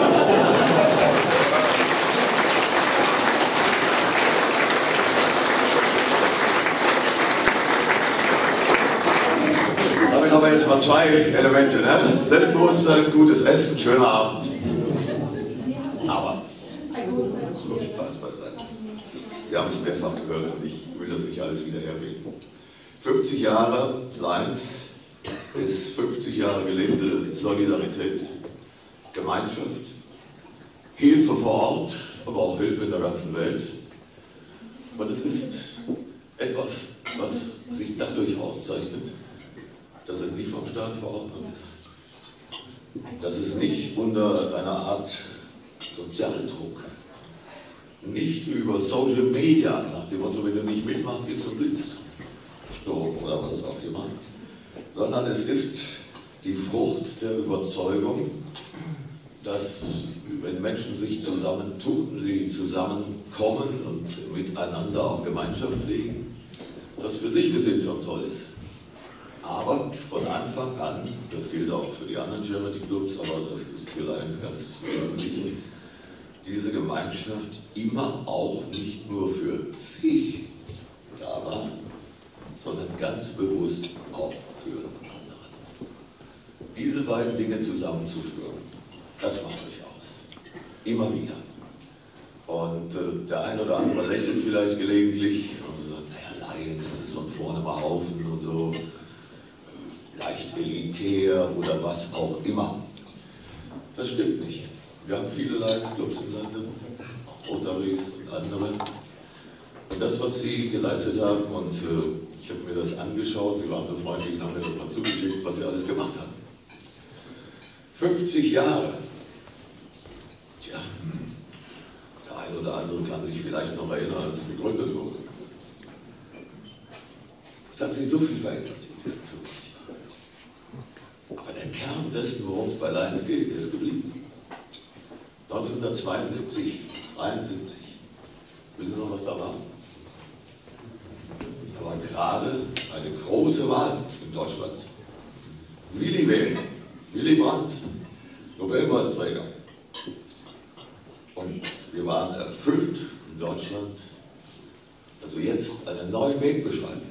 H: Damit haben wir jetzt mal zwei Elemente. Ne? Selbstbewusstsein, gutes Essen, schöner Abend. Wir haben es mehrfach gehört und ich alles wieder erwähnen. 50 Jahre Lions ist 50 Jahre gelebte Solidarität, Gemeinschaft, Hilfe vor Ort, aber auch Hilfe in der ganzen Welt. Und es ist etwas, was sich dadurch auszeichnet, dass es nicht vom Staat verordnet ist, dass es nicht unter einer Art Sozialdruck nicht über Social Media, nach dem Motto, wenn du nicht mitmachst, gibt es einen Blitzsturm oder was auch immer, sondern es ist die Frucht der Überzeugung, dass wenn Menschen sich zusammentun, sie zusammenkommen und miteinander auch Gemeinschaft pflegen, das für sich gesehen schon toll ist. Aber von Anfang an, das gilt auch für die anderen Charity Clubs, aber das ist für Lions ganz wesentlich, diese Gemeinschaft immer auch nicht nur für sich da war, sondern ganz bewusst auch für andere. Diese beiden Dinge zusammenzuführen, das macht euch aus. Immer wieder. Und äh, der ein oder andere lächelt vielleicht gelegentlich und sagt, naja, Lions, das ist so ein vornehmer Haufen und so leicht elitär oder was auch immer. Das stimmt nicht. Wir haben viele Lions-Clubs im Lande, auch Rotaries und andere. Und das, was Sie geleistet haben, und äh, ich habe mir das angeschaut, Sie waren so freundlich, haben mir das mal zugeschickt, was Sie alles gemacht haben. 50 Jahre. Tja, der eine oder andere kann sich vielleicht noch erinnern, als es gegründet wurde. Es hat sich so viel verändert in diesen 50 Jahren. Aber der Kern dessen, worum es bei Lions geht, der ist geblieben. 1972, 73. Wissen Sie noch, was da war? Da war gerade eine große Wahl in Deutschland. Willi wählen, Willy Brandt, Nobelpreisträger. Und wir waren erfüllt in Deutschland, dass wir jetzt einen neuen Weg beschreiben.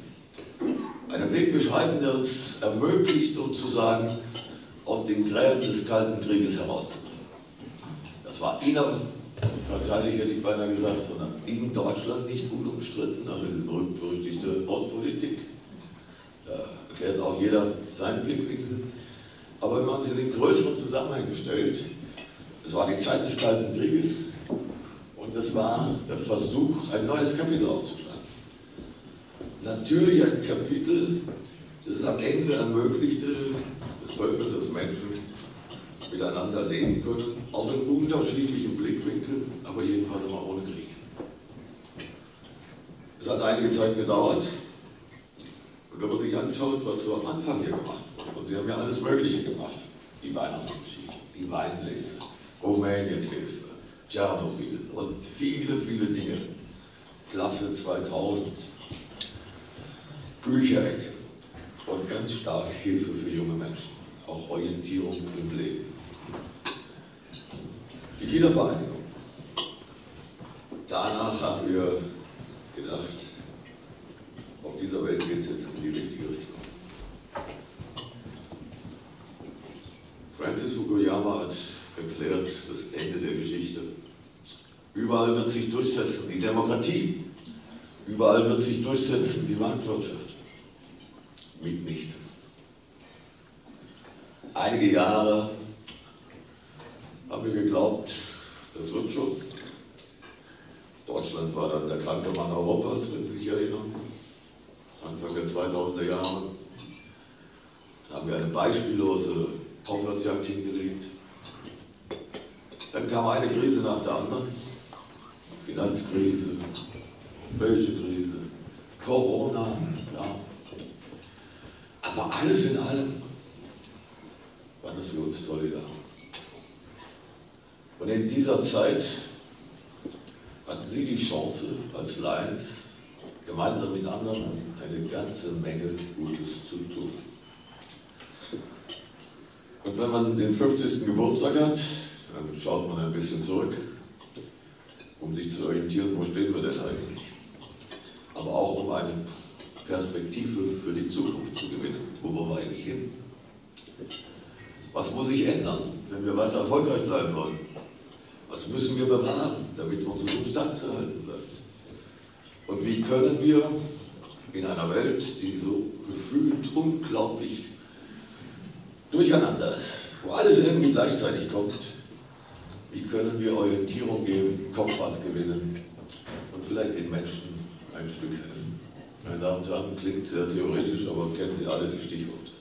H: Einen Weg beschreiben, der uns ermöglicht, sozusagen aus den Gräben des Kalten Krieges herauszutreten. Das war innerparteilich, hätte ich beinahe gesagt, sondern in Deutschland nicht gut umstritten, also diese berühmt-berüchtigte Ostpolitik. Da erklärt auch jeder seinen Blickwinkel. Aber wenn man sie in den größeren Zusammenhang stellt, es war die Zeit des Kalten Krieges und es war der Versuch, ein neues Kapitel aufzuschlagen. Natürlich ein Kapitel, das es am Ende ermöglichte, dass Völker, dass Menschen miteinander leben können, aus in unterschiedlichen Blickwinkeln, aber jedenfalls immer ohne Krieg. Es hat einige Zeit gedauert. Und wenn man sich anschaut, was so am Anfang hier gemacht wurde, und Sie haben ja alles Mögliche gemacht, die Weihnachtsgeschichte, die Weinlese, Rumänienhilfe, Tschernobyl und viele, viele Dinge. Klasse 2000, Bücherhänge und ganz stark Hilfe für junge Menschen, auch Orientierung im Leben. Die Wiedervereinigung. Danach haben wir gedacht, auf dieser Welt geht es jetzt in die richtige Richtung. Francis Fukuyama hat erklärt, das Ende der Geschichte. Überall wird sich durchsetzen die Demokratie. Überall wird sich durchsetzen die Marktwirtschaft. Mitnichten. Einige Jahre haben wir geglaubt, das wird schon. Deutschland war dann der kranke Mann Europas, wenn Sie sich erinnern. Anfang der 2000er Jahre Da haben wir eine beispiellose Aufwärtsjagd hingelegt. Dann kam eine Krise nach der anderen. Finanzkrise, welche Krise, Corona, ja. Aber alles in allem waren das für uns tolle Jahre. Und in dieser Zeit hatten Sie die Chance, als Lions gemeinsam mit anderen eine ganze Menge Gutes zu tun. Und wenn man den 50. Geburtstag hat, dann schaut man ein bisschen zurück, um sich zu orientieren, wo stehen wir denn eigentlich. Aber auch um eine Perspektive für die Zukunft zu gewinnen. Wo wollen wir eigentlich hin? Was muss sich ändern, wenn wir weiter erfolgreich bleiben wollen? Was müssen wir bewahren, damit unsere Substanz erhalten bleibt? Und wie können wir in einer Welt, die so gefühlt unglaublich durcheinander ist, wo alles irgendwie gleichzeitig kommt, wie können wir Orientierung geben, Kompass gewinnen und vielleicht den Menschen ein Stück helfen? Meine Damen und Herren, klingt sehr theoretisch, aber kennen Sie alle die Stichworte.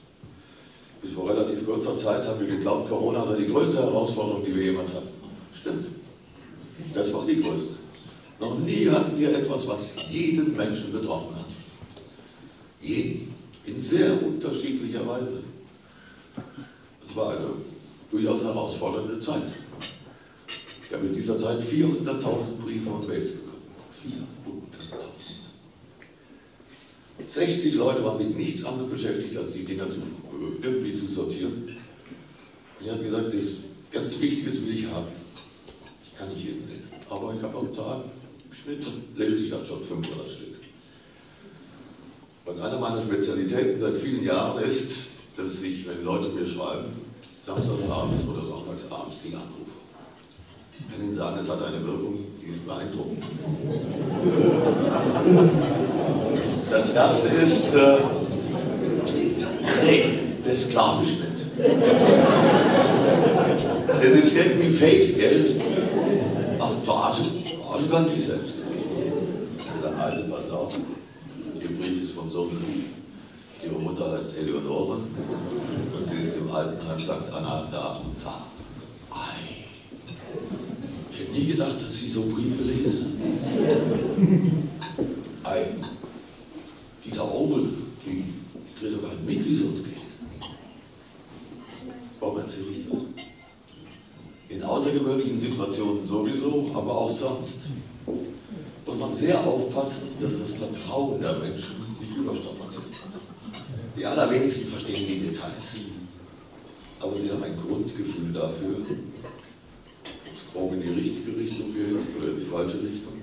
H: Bis vor relativ kurzer Zeit haben wir geglaubt, Corona sei die größte Herausforderung, die wir jemals hatten. Stimmt. Das war die größte. Noch nie hatten wir etwas, was jeden Menschen betroffen hat. Jeden. In sehr unterschiedlicher Weise. Es war eine durchaus herausfordernde Zeit. Ich habe in dieser Zeit 400.000 Briefe und Mails bekommen. 400.000. 60 Leute waren mit nichts anderem beschäftigt, als die Dinger zu, äh, irgendwie zu sortieren. Ich habe gesagt, das ganz Wichtiges will ich haben. Ich kann nicht jeden lesen, aber ich habe am Tag im Schnitt lese ich dann schon 500 Stück. Und eine meiner Spezialitäten seit vielen Jahren ist, dass ich, wenn Leute mir schreiben, samstagsabends oder sonntagsabends die anrufe. Ich kann Ihnen sagen, es hat eine Wirkung, die ist beeindruckend. Das erste ist, äh, nee, das glaube ich nicht. Das ist irgendwie Fake, gell? Verarschen kann sich selbst. Der auf, Ihr Brief ist von so einem Ihre Mutter heißt Eleonore und sie ist im Altenheim St. Anna da und da. Ei. Ich hätte nie gedacht, dass Sie so Briefe lesen. Ei. Dieter Obel, die kriegt doch nicht mit, wie uns geht. Warum erzähle ich das? In außergewöhnlichen Situationen sowieso, aber auch sonst muss man sehr aufpassen, dass das Vertrauen der Menschen nicht überstrapaziert wird. Die allerwenigsten verstehen die Details. Aber sie haben ein Grundgefühl dafür, ob es grob in die richtige Richtung geht oder in die falsche Richtung.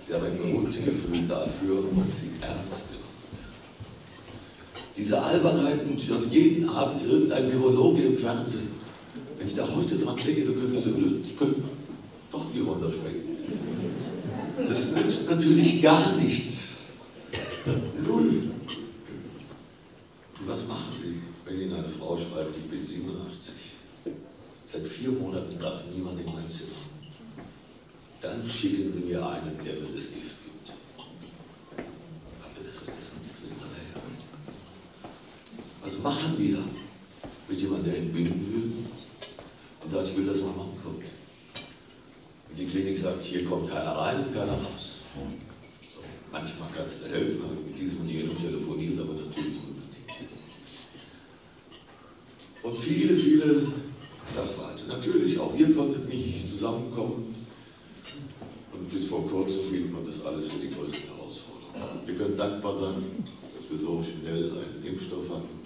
H: Sie haben ein Grundgefühl dafür, ob sie ernst werden. Diese Albernheiten hören jeden Abend irgendein Virologe im Fernsehen. Wenn ich da heute dran denke, könnte könnte doch die runterschmecken. Nützt natürlich gar nichts. Und was machen Sie, wenn Ihnen eine Frau schreibt, ich bin 87? Seit vier Monaten darf niemand in mein Zimmer. Dann schicken Sie mir einen, der mir das Gift gibt. Habt ihr das vergessen? Das sind alle her. Was machen wir mit jemandem, der entbinden will und sagt, ich will, dass mein Mann kommt? Und die Klinik sagt, hier kommt keiner rein und keiner raus. So, manchmal kannst du helfen, mit diesem und jenem telefoniert, aber natürlich unbedingt. Und viele, viele Sachverhalte. Natürlich, auch ihr konntet nicht zusammenkommen. Und bis vor kurzem hielt man das alles für die größte Herausforderung. Wir können dankbar sein, dass wir so schnell einen Impfstoff hatten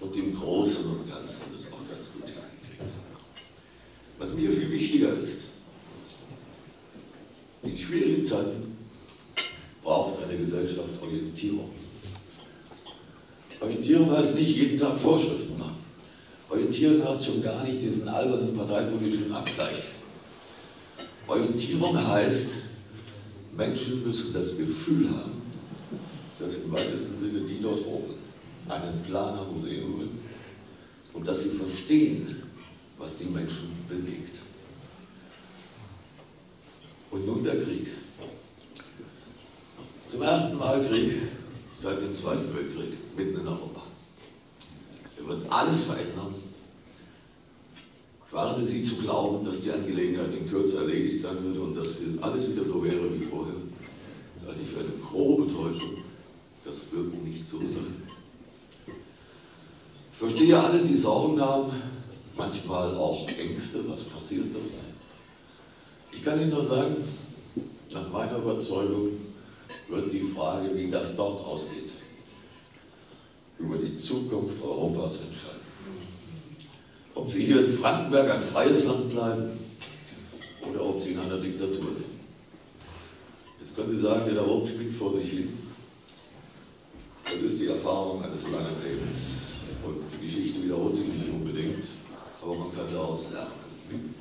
H: und im Großen und Ganzen das auch ganz gut hingekriegt haben. Was mir viel wichtiger ist, in schwierigen Zeiten braucht eine Gesellschaft Orientierung. Orientierung heißt Tag Vorschriften machen. Orientierung heißt schon gar nicht diesen albernen parteipolitischen Abgleich. Orientierung heißt, Menschen müssen das Gefühl haben, dass im weitesten Sinne die dort oben einen Plan haben, wo sie hinwollen und dass sie verstehen, was die Menschen bewegt. Und nun der Krieg. Zum ersten Mal Krieg seit dem Zweiten Weltkrieg mitten in Europa. Wird alles verändern. Ich warne Sie zu glauben, dass die Angelegenheit in Kürze erledigt sein würde und dass alles wieder so wäre wie vorher. Das halte ich für eine grobe Täuschung. Das wird nicht so sein. Ich verstehe alle, die Sorgen haben, manchmal auch Ängste, was passiert dort. Ich kann Ihnen nur sagen, nach meiner Überzeugung wird die Frage, wie das dort ausgeht, über die Zukunft Europas entscheiden. Ob Sie hier in Frankenberg ein freies Land bleiben oder ob Sie in einer Diktatur leben. Jetzt können Sie sagen, der oben spielt vor sich hin. Das ist die Erfahrung eines langen Lebens. Und die Geschichte wiederholt sich nicht unbedingt, aber man kann daraus lernen.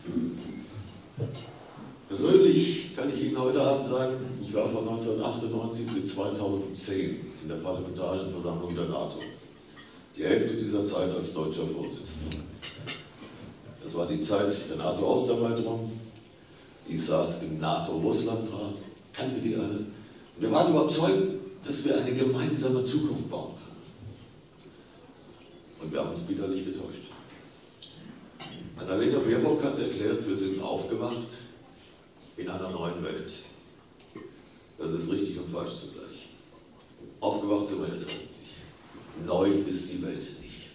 H: Persönlich kann ich Ihnen heute Abend sagen, ich war von 1998 bis 2010 in der Parlamentarischen Versammlung der NATO. Die Hälfte dieser Zeit als deutscher Vorsitzender. Das war die Zeit der NATO-Osterweiterung. Ich saß im NATO-Russland-Rat, kannte die alle. Und wir waren überzeugt, dass wir eine gemeinsame Zukunft bauen können. Und wir haben uns bitterlich getäuscht. Annalena Baerbock hat erklärt, wir sind aufgewacht in einer neuen Welt. Das ist richtig und falsch zugleich. Aufgewacht jetzt halt nicht. Neu ist die Welt nicht.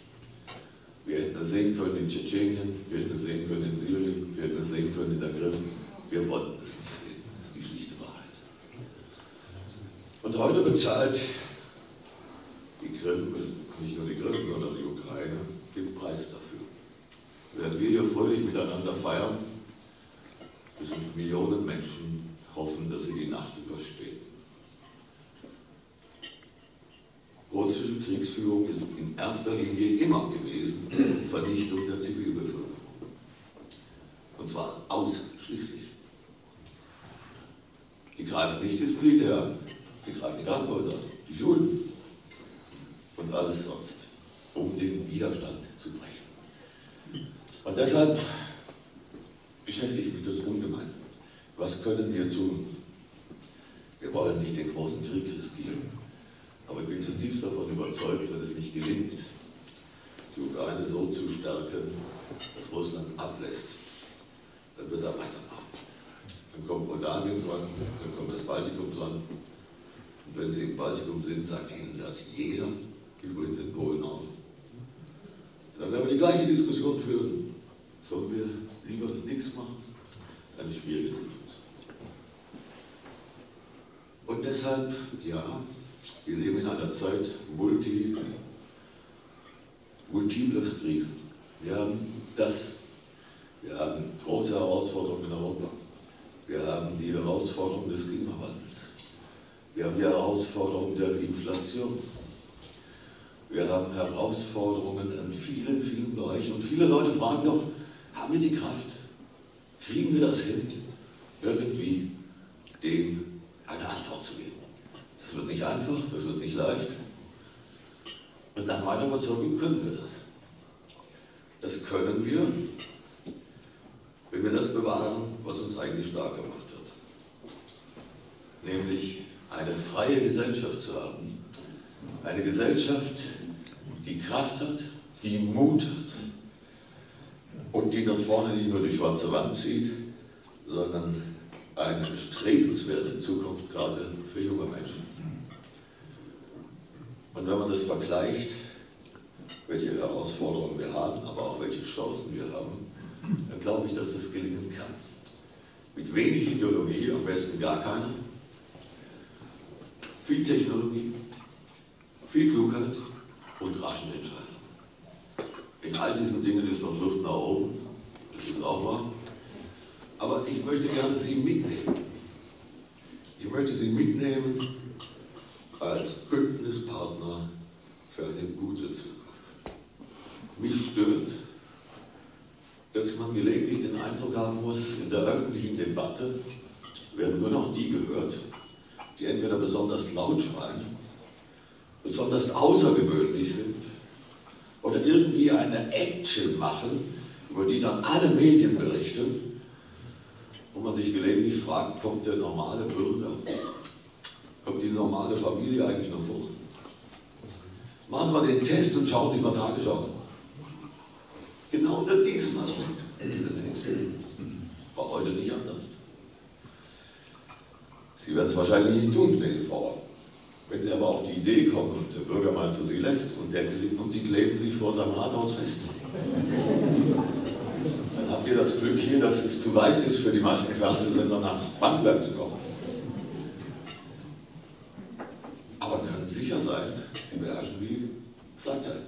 H: Wir hätten es sehen können in Tschetschenien, wir hätten es sehen können in Syrien, wir hätten es sehen können in der Krim. Wir wollten es nicht sehen. Das ist die schlichte Wahrheit. Und heute bezahlt die Krim, nicht nur die Krim, sondern die Ukraine, den Preis dafür. Während wir hier fröhlich miteinander feiern, müssen Millionen Menschen hoffen, dass sie die Nacht überstehen. Kriegsführung ist in erster Linie immer gewesen Vernichtung der Zivilbevölkerung. Und zwar ausschließlich. Die greifen nicht das Militär an, sie greifen die Krankenhäuser, die Schulen und alles sonst, um den Widerstand zu brechen. Und deshalb beschäftigt mich das ungemein. Was können wir tun? Wir wollen nicht den großen Krieg riskieren. Bin zutiefst davon überzeugt, wenn es nicht gelingt, die Ukraine so zu stärken, dass Russland ablässt, dann wird er weitermachen. Dann kommt Moldawien dran, dann kommt das Baltikum dran. Und wenn Sie im Baltikum sind, sagt Ihnen das jeder, übrigens in Polen auch. Dann werden wir die gleiche Diskussion führen. Sollen wir lieber nichts machen? Eine schwierige Situation. Und deshalb, ja, wir leben in einer Zeit multi, multiples Krisen. Wir haben das, wir haben große Herausforderungen in Europa. Wir haben die Herausforderung des Klimawandels. Wir haben die Herausforderung der Inflation. Wir haben Herausforderungen in vielen, vielen Bereichen. Und viele Leute fragen doch, haben wir die Kraft? Kriegen wir das hin, irgendwie dem eine Antwort zu geben? Das wird nicht einfach, das wird nicht leicht. Und nach meiner Überzeugung können wir das. Das können wir, wenn wir das bewahren, was uns eigentlich stark gemacht hat. Nämlich eine freie Gesellschaft zu haben. Eine Gesellschaft, die Kraft hat, die Mut hat und die dort vorne nicht nur die schwarze Wand zieht, sondern eine strebenswerte Zukunft gerade für junge Menschen. Und wenn man das vergleicht, welche Herausforderungen wir haben, aber auch welche Chancen wir haben, dann glaube ich, dass das gelingen kann. Mit wenig Ideologie, am besten gar keine, viel Technologie, viel Klugheit und raschen Entscheidungen. In all diesen Dingen ist noch Luft nach oben, das ist auch wahr. Aber ich möchte gerne Sie mitnehmen. Ich möchte Sie mitnehmen als Bündnispartner für eine gute Zukunft. Mich stört, dass man gelegentlich den Eindruck haben muss, in der öffentlichen Debatte werden nur noch die gehört, die entweder besonders laut schreien, besonders außergewöhnlich sind oder irgendwie eine Action machen, über die dann alle Medien berichten, wo man sich gelegentlich fragt, kommt der normale Bürger, kommt die normale Familie eigentlich noch vor? Machen wir den Test und schauen Sie mal Tagesschau an. Genau unter diesem Aspekt. War heute nicht anders. Sie werden es wahrscheinlich nicht tun, stellen vor. Wenn Sie aber auf die Idee kommen und der Bürgermeister Sie lässt und, der, und Sie kleben sich vor seinem Rathaus fest, dann habt ihr das Glück hier, dass es zu weit ist für die meisten Fernsehsender nach Baden-Württemberg zu kommen. Aber können sicher beherrschen die Schlagzeilen.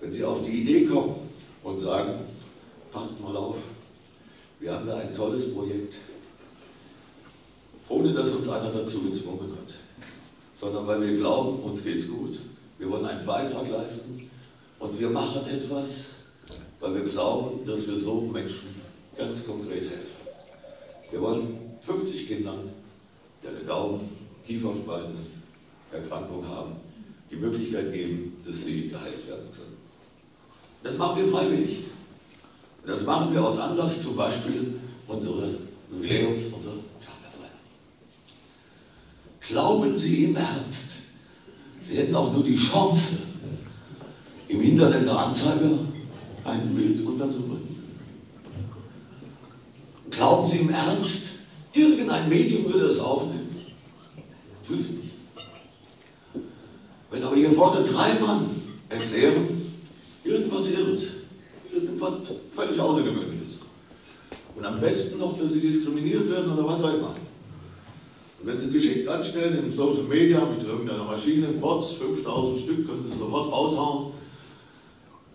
H: Wenn Sie auf die Idee kommen und sagen, passt mal auf, wir haben da ein tolles Projekt, ohne dass uns einer dazu gezwungen hat, sondern weil wir glauben, uns geht's gut. Wir wollen einen Beitrag leisten und wir machen etwas, weil wir glauben, dass wir so Menschen ganz konkret helfen. Wir wollen 50 Kindern, die eine Daumen, Kieferspaltenerkrankung haben, die Möglichkeit geben, dass sie geheilt werden können. Das machen wir freiwillig. Das machen wir aus Anlass zum Beispiel unseres Jubiläums, unserer Glauben Sie im Ernst, Sie hätten auch nur die Chance, im Hinterländer Anzeiger ein Bild unterzubringen. Glauben Sie im Ernst, irgendein Medium würde das aufnehmen? Natürlich nicht. Wenn aber hier vorne drei Mann erklären, irgendwas Irres, irgendwas völlig Außergewöhnliches, und am besten noch, dass sie diskriminiert werden oder was auch immer, und wenn Sie geschickt anstellen in Social Media mit irgendeiner Maschine, Bots, 5000 Stück, können Sie sofort raushauen,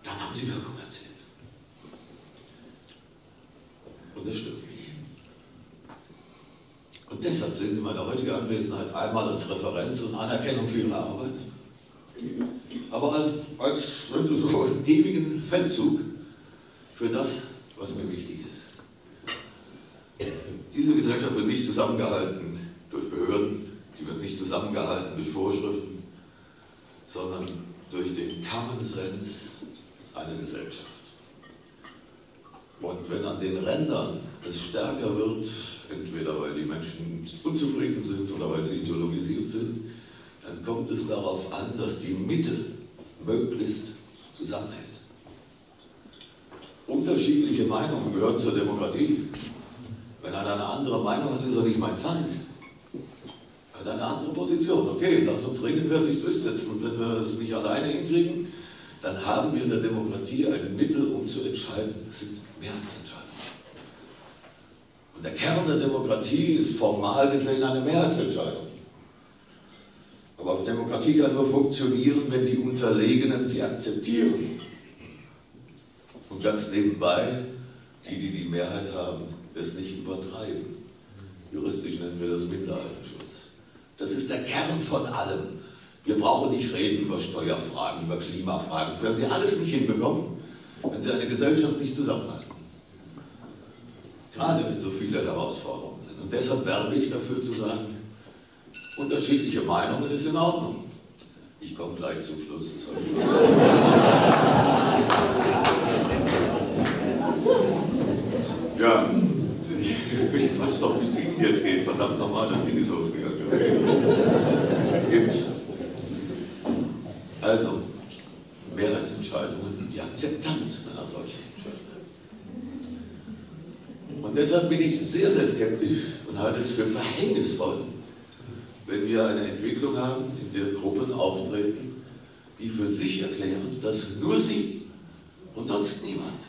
H: dann haben Sie Wirkung erzielt. Und das stimmt nicht. Und deshalb sehen Sie meine heutige Anwesenheit einmal als Referenz und Anerkennung für Ihre Arbeit, aber als, als so einen ewigen Feldzug für das, was mir wichtig ist. Diese Gesellschaft wird nicht zusammengehalten durch Behörden, die wird nicht zusammengehalten durch Vorschriften, sondern durch den Common einer Gesellschaft. Und wenn an den Rändern es stärker wird, entweder weil die Menschen unzufrieden sind oder weil sie ideologisiert sind, dann kommt es darauf an, dass die Mitte möglichst zusammenhält. Unterschiedliche Meinungen gehören zur Demokratie. Wenn einer eine andere Meinung hat, ist er nicht mein Feind. Er hat eine andere Position. Okay, lass uns ringen, wer sich durchsetzt. Und wenn wir das nicht alleine hinkriegen, dann haben wir in der Demokratie ein Mittel, um zu entscheiden. Das sind Mehrheitsentscheidungen. Und der Kern der Demokratie ist formal gesehen eine Mehrheitsentscheidung. Aber Demokratie kann nur funktionieren, wenn die Unterlegenen sie akzeptieren. Und ganz nebenbei, die, die die Mehrheit haben, es nicht übertreiben. Juristisch nennen wir das Minderheitenschutz. Das ist der Kern von allem. Wir brauchen nicht reden über Steuerfragen, über Klimafragen. Das werden Sie alles nicht hinbekommen, wenn Sie eine Gesellschaft nicht zusammenhalten. Gerade wenn so viele Herausforderungen sind. Und deshalb werbe ich dafür zu sagen, unterschiedliche Meinungen ist in Ordnung. Ich komme gleich zum Schluss. Ja, ich weiß doch, wie es Ihnen jetzt geht. Verdammt nochmal, das Ding ist ausgegangen. Gibt's. Also, Mehrheitsentscheidungen und die Akzeptanz einer solchen Entscheidung. Und deshalb bin ich sehr, sehr skeptisch und halte es für verhängnisvoll, wenn wir eine Entwicklung haben, in der Gruppen auftreten, die für sich erklären, dass nur sie und sonst niemand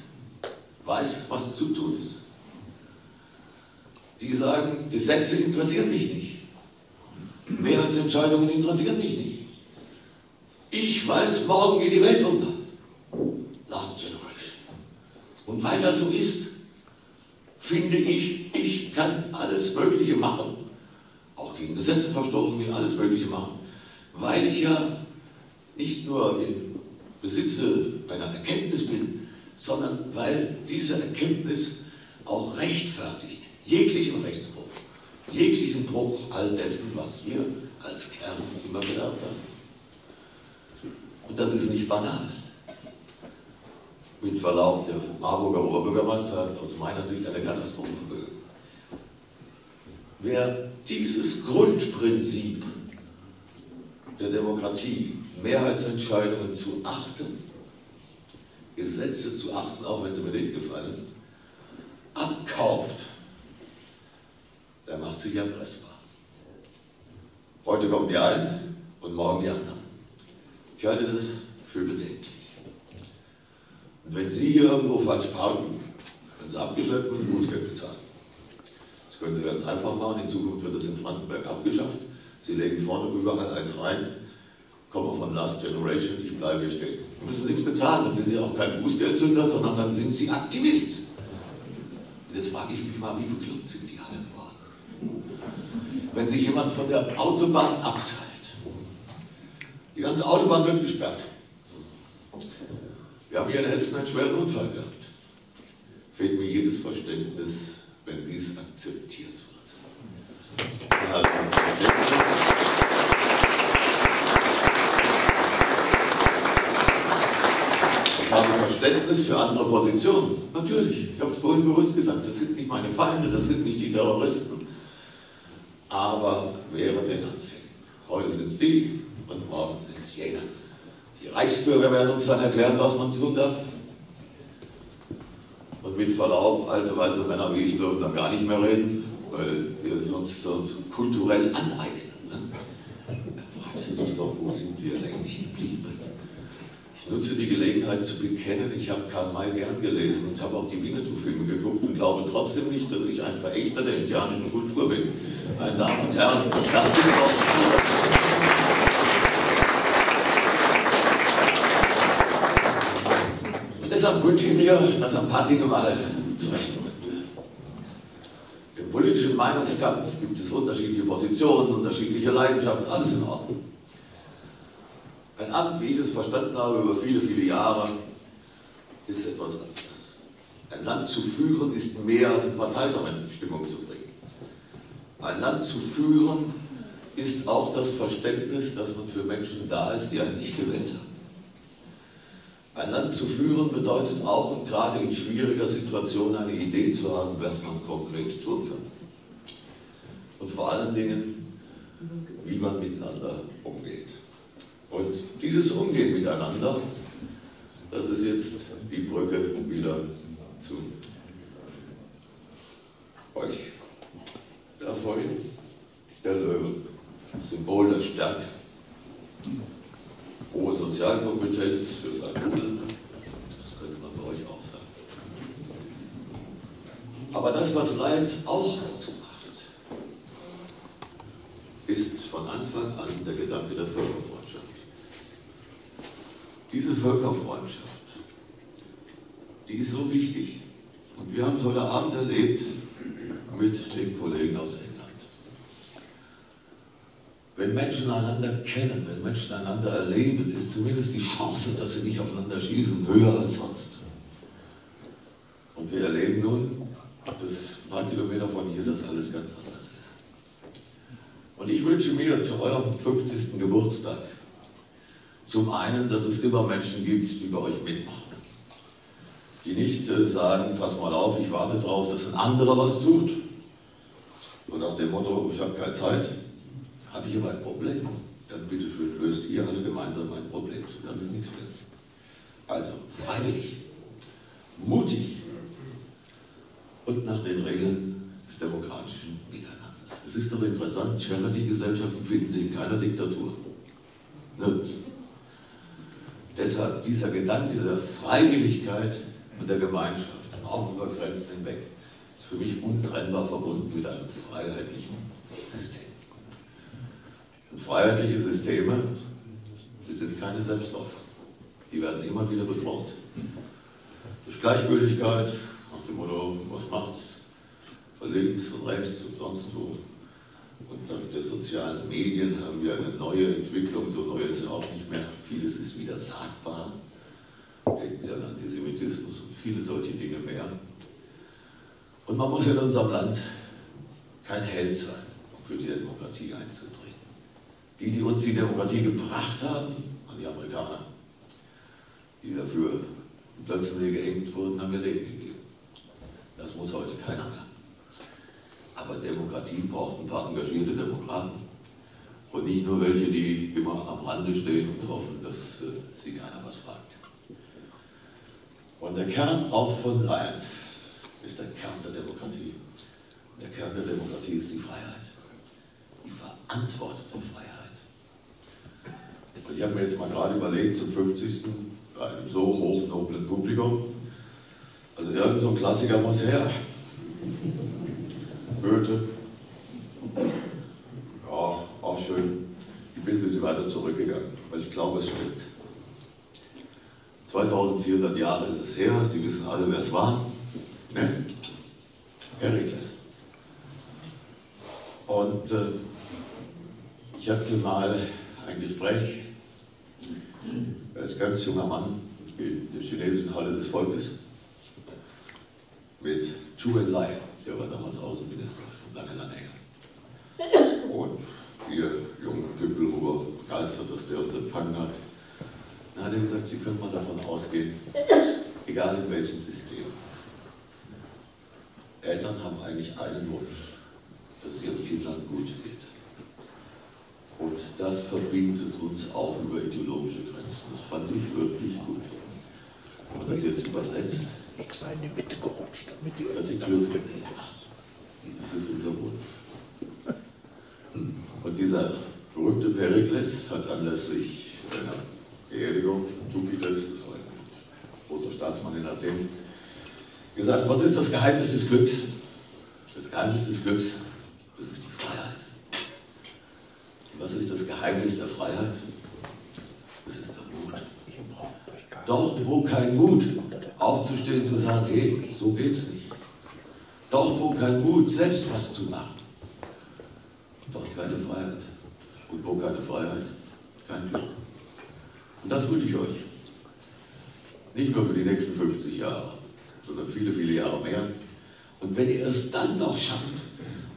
H: weiß, was zu tun ist. Die sagen, Gesetze interessieren mich nicht. Mehrheitsentscheidungen interessieren mich nicht. Ich weiß, morgen geht die Welt unter. Last Generation. Und weil das so ist, finde ich, ich kann alles Mögliche machen. Auch gegen Gesetze verstoßen, ich alles Mögliche machen. Weil ich ja nicht nur im Besitze einer Erkenntnis bin, sondern weil diese Erkenntnis auch rechtfertigt jeglichen Rechtsbruch, jeglichen Bruch all dessen, was wir als Kern immer gelernt haben. Und das ist nicht banal. Mit Verlaub, der Marburger Oberbürgermeister hat aus meiner Sicht eine Katastrophe begangen. Wer dieses Grundprinzip der Demokratie, Mehrheitsentscheidungen zu achten, Gesetze zu achten, auch wenn sie mir nicht gefallen, abkauft, der macht sich erpressbar. Heute kommen die einen und morgen die anderen. Ich halte das für bedenklich. Und wenn Sie hier irgendwo falsch parken, werden Sie abgeschleppt und Bußgeld bezahlen. Können Sie ganz einfach machen. In Zukunft wird das in Brandenburg abgeschafft. Sie legen vorne überall eins rein. Komme von Last Generation, ich bleibe hier stehen. Sie müssen nichts bezahlen, dann sind Sie auch kein Bußgeldsünder, sondern dann sind Sie Aktivist. Und jetzt frage ich mich mal, wie bekloppt sind die alle geworden? Wenn sich jemand von der Autobahn abseilt, die ganze Autobahn wird gesperrt. Wir haben hier in Hessen einen schweren Unfall gehabt. Fehlt mir jedes Verständnis, wenn dies akzeptiert wird. Ich habe Verständnis für andere Positionen. Natürlich, ich habe es vorhin bewusst gesagt, das sind nicht meine Feinde, das sind nicht die Terroristen. Aber während den Anfängen. Heute sind es die, und morgen sind es jene. Die Reichsbürger werden uns dann erklären, was man tun darf. Mit Verlaub, alte weiße Männer wie ich dürfen da gar nicht mehr reden, weil wir sonst so kulturell aneignen. Ne? Da fragst du dich doch, wo sind wir eigentlich geblieben? Ich nutze die Gelegenheit zu bekennen, ich habe Karl May gern gelesen und habe auch die Winnetou-Filme geguckt und glaube trotzdem nicht, dass ich ein Verächter der indianischen Kultur bin. Meine Damen und Herren, das ist doch... deshalb wünsche ich mir, dass ein paar Dinge mal zurechtgerückt werden. Im politischen Meinungskampf gibt es unterschiedliche Positionen, unterschiedliche Leidenschaften, alles in Ordnung. Ein Amt, wie ich es verstanden habe, über viele, viele Jahre, ist etwas anderes. Ein Land zu führen ist mehr als ein Parteitag in Stimmung zu bringen. Ein Land zu führen ist auch das Verständnis, dass man für Menschen da ist, die einen nicht gewählt haben. Ein Land zu führen bedeutet auch und gerade in schwieriger Situation eine Idee zu haben, was man konkret tun kann. Und vor allen Dingen, wie man miteinander umgeht. Und dieses Umgehen miteinander, das ist jetzt die Brücke wieder zu euch. Da vorhin der Löwe, Symbol der Stärke, hohe Sozialkompetenz für sein Rudel, das könnte man bei euch auch sagen. Aber das, was Lions auch ausmacht, ist von Anfang an der Gedanke der Völkerfreundschaft. Diese Völkerfreundschaft, die ist so wichtig. Und wir haben es heute Abend erlebt mit den Kollegen aus England. Wenn Menschen einander kennen, wenn Menschen einander erleben, ist zumindest die Chance, dass sie nicht aufeinander schießen, höher als sonst. Und wir erleben nun, das ein paar Kilometer von hier, dass alles ganz anders ist. Und ich wünsche mir zu eurem 50. Geburtstag zum einen, dass es immer Menschen gibt, die bei euch mitmachen. Die nicht äh, sagen, pass mal auf, ich warte darauf, dass ein anderer was tut. So nach dem Motto, ich habe keine Zeit, habe ich aber ein Problem. Dann bitte schön löst ihr alle gemeinsam ein Problem. So kann es nichts werden. Also freiwillig, mutig und nach den Regeln des demokratischen Miteinanders. Es ist doch interessant, Charity-Gesellschaften finden sich in keiner Diktatur. Nirgends. Deshalb dieser Gedanke der Freiwilligkeit und der Gemeinschaft, auch über Grenzen hinweg, ist für mich untrennbar verbunden mit einem freiheitlichen System. Und freiheitliche Systeme, die sind keine Selbstläufer. Die werden immer wieder befreit. Durch Gleichgültigkeit, nach dem Motto, was macht's? Von links, von rechts und sonst wo. Und dank der sozialen Medien haben wir eine neue Entwicklung, so neu ist ja auch nicht mehr. Vieles ist wieder sagbar. Denken Sie an Antisemitismus und viele solche Dinge mehr. Und man muss in unserem Land kein Held sein, um für die Demokratie einzutreten. Die, die uns die Demokratie gebracht haben, an die Amerikaner, die dafür Plötzlich geengt wurden, haben wir Leben gegeben. Das muss heute keiner mehr. Aber Demokratie braucht ein paar engagierte Demokraten. Und nicht nur welche, die immer am Rande stehen und hoffen, dass äh, sie keiner was fragt. Und der Kern auch von Lions ist der Kern der Demokratie. Und der Kern der Demokratie ist die Freiheit. Die verantwortete Freiheit. Und ich habe mir jetzt mal gerade überlegt, zum 50. bei einem so hochnoblen Publikum, also irgend so ein Klassiker muss her. Goethe. Ja, auch schön. Ich bin ein bisschen weiter zurückgegangen, weil ich glaube, es stimmt. 2400 Jahre ist es her, Sie wissen alle, wer es war. Ne? Perikles. Und äh, ich hatte mal ein Gespräch als ganz junger Mann in der chinesischen Halle des Volkes mit Zhou Enlai, der war damals Außenminister von lange, lange her. Und wir jungen Tümpel war begeistert, dass der uns empfangen hat. Dann hat er gesagt, Sie können mal davon ausgehen, egal in welchem System. Eltern haben eigentlich einen Wunsch, dass es ihren Kindern gut geht. Und das verbindet uns auch über ideologische Grenzen. Das fand ich wirklich gut. Wenn man das jetzt übersetzt,
I: Ich sei in die Mitte gerutscht, damit die
H: dass sie Glück. Das ist unser Wunsch. Und dieser berühmte Perikles hat anlässlich seiner Beerdigung von Thukydides, das war ein großer Staatsmann in Athen, gesagt, was ist das Geheimnis des Glücks? Das Geheimnis des Glücks, das ist die Freiheit. Und was ist das Geheimnis der Freiheit? Das ist der Mut. Dort, wo kein Mut, aufzustehen, zu sagen, hey, so geht's nicht. Dort, wo kein Mut, selbst was zu machen. Dort keine Freiheit. Und wo keine Freiheit, kein Glück. Und das wünsche ich euch. Nicht nur für die nächsten 50 Jahre, sondern viele, viele Jahre mehr. Und wenn ihr es dann noch schafft,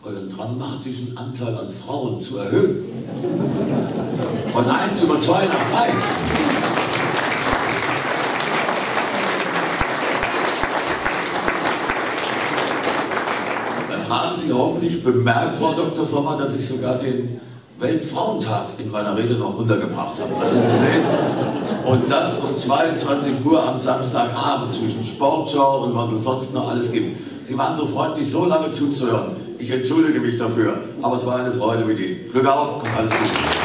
H: euren dramatischen Anteil an Frauen zu erhöhen, von 1 über 2 nach 3, dann haben Sie hoffentlich bemerkt, Frau Dr. Sommer, dass ich sogar den Weltfrauentag in meiner Rede noch untergebracht habe. Also gesehen. Und das um 22 Uhr am Samstagabend zwischen Sportschau und was es sonst noch alles gibt. Sie waren so freundlich, so lange zuzuhören. Ich entschuldige mich dafür, aber es war eine Freude mit Ihnen. Glück auf und alles Gute.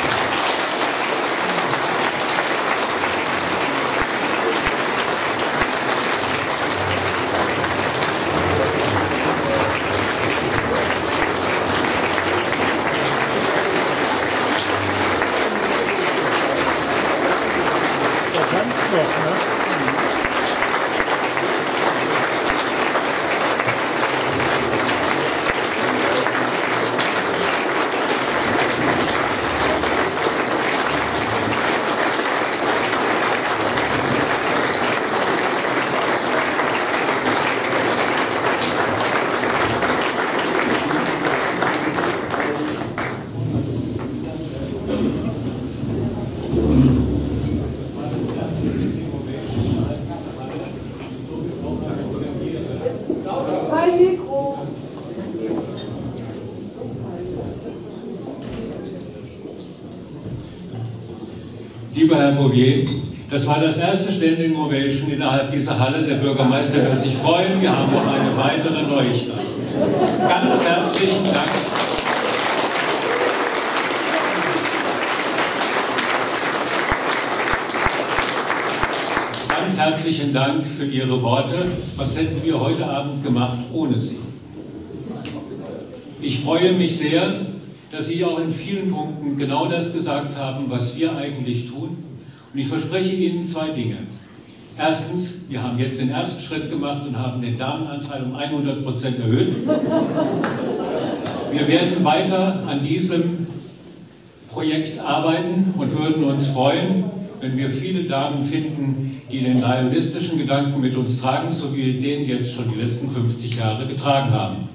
A: Lieber Herr Bouvier, das war das erste Standing Ovation innerhalb dieser Halle. Der Bürgermeister wird sich freuen. Wir haben noch eine weitere Neuigkeit. Ganz herzlichen Dank. Ganz herzlichen Dank für Ihre Worte. Was hätten wir heute Abend gemacht ohne Sie? Ich freue mich sehr, dass Sie auch in vielen Punkten genau das gesagt haben, was wir eigentlich tun. Und ich verspreche Ihnen zwei Dinge. Erstens, wir haben jetzt den ersten Schritt gemacht und haben den Damenanteil um 100 Prozent erhöht. Wir werden weiter an diesem Projekt arbeiten und würden uns freuen, wenn wir viele Damen finden, die den realistischen Gedanken mit uns tragen, so wie wir den jetzt schon die letzten 50 Jahre getragen haben.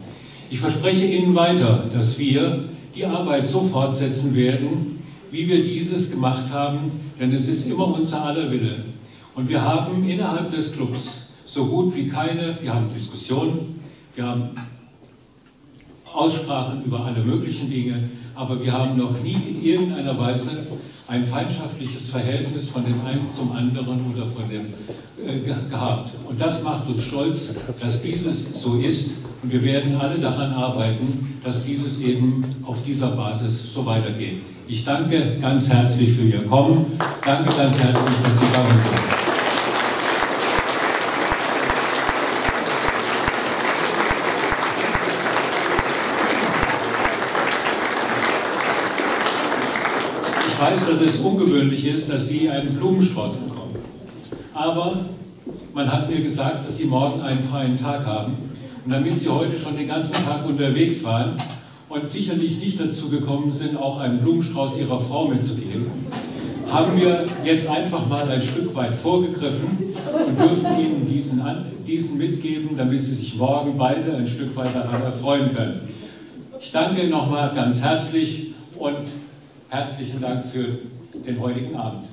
A: Ich verspreche Ihnen weiter, dass wir die Arbeit so fortsetzen werden, wie wir dieses gemacht haben, denn es ist immer unser aller Wille. Und wir haben innerhalb des Clubs so gut wie keine, wir haben Diskussionen, wir haben Aussprachen über alle möglichen Dinge, aber wir haben noch nie in irgendeiner Weise ein feindschaftliches Verhältnis von dem einen zum anderen oder von dem äh, gehabt. Und das macht uns stolz, dass dieses so ist. Und wir werden alle daran arbeiten, dass dieses eben auf dieser Basis so weitergeht. Ich danke ganz herzlich für Ihr Kommen. Danke ganz herzlich, dass Sie da sind. Ich weiß, dass es ungewöhnlich ist, dass Sie einen Blumenstrauß bekommen. Aber man hat mir gesagt, dass Sie morgen einen freien Tag haben. Und damit Sie heute schon den ganzen Tag unterwegs waren und sicherlich nicht dazu gekommen sind, auch einen Blumenstrauß Ihrer Frau mitzugeben, haben wir jetzt einfach mal ein Stück weit vorgegriffen und dürfen Ihnen diesen, diesen mitgeben, damit Sie sich morgen beide ein Stück weit daran erfreuen können. Ich danke nochmal ganz herzlich und herzlichen Dank für den heutigen Abend.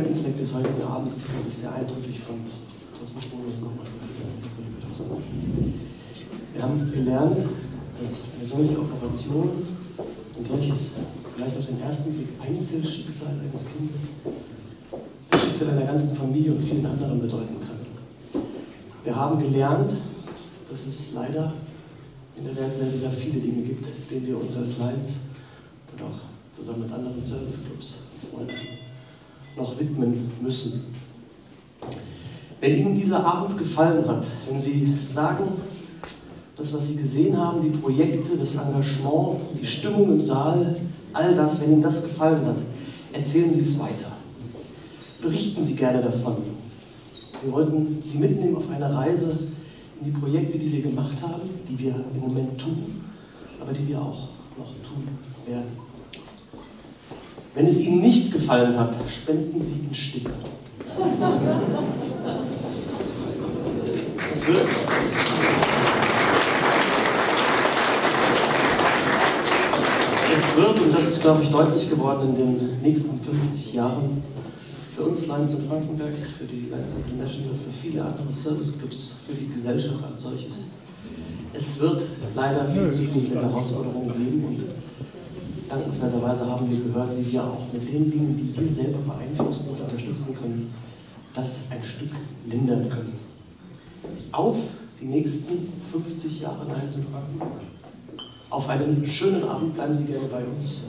C: Spendenzweck des heutigen Abends, glaube ich, sehr eindrücklich von Thorsten Spohnes nochmal Wir haben gelernt, dass eine solche Operation, ein solches, vielleicht auf den ersten Blick Einzelschicksal eines Kindes, das Schicksal einer ganzen Familie und vielen anderen bedeuten kann. Wir haben gelernt, dass es leider in der Welt sehr, viele Dinge gibt, denen wir uns als Lions und auch zusammen mit anderen Serviceclubs müssen. Wenn Ihnen dieser Abend gefallen hat, wenn Sie sagen, das, was Sie gesehen haben, die Projekte, das Engagement, die Stimmung im Saal, all das, wenn Ihnen das gefallen hat, erzählen Sie es weiter. Berichten Sie gerne davon. Wir wollten Sie mitnehmen auf eine Reise in die Projekte, die wir gemacht haben, die wir im Moment tun, aber die wir auch noch tun werden. Wenn es Ihnen nicht gefallen hat, spenden Sie in Sticker. Das wird. Es wird, und das ist, glaube ich, deutlich geworden in den nächsten 50 Jahren, für uns Lions in Frankenberg, für die Lions International, für viele andere Serviceclubs, für die Gesellschaft als solches. Es wird leider viel zu viele Herausforderungen geben und dankenswerterweise haben wir gehört, wie wir auch mit den Dingen, die wir selber beeinflussen und unterstützen können, das ein Stück lindern können. Auf die nächsten 50 Jahre Lions in Frankenberg. Auf einen schönen Abend bleiben Sie gerne bei uns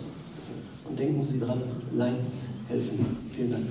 C: und denken Sie dran, Lions helfen. Vielen Dank.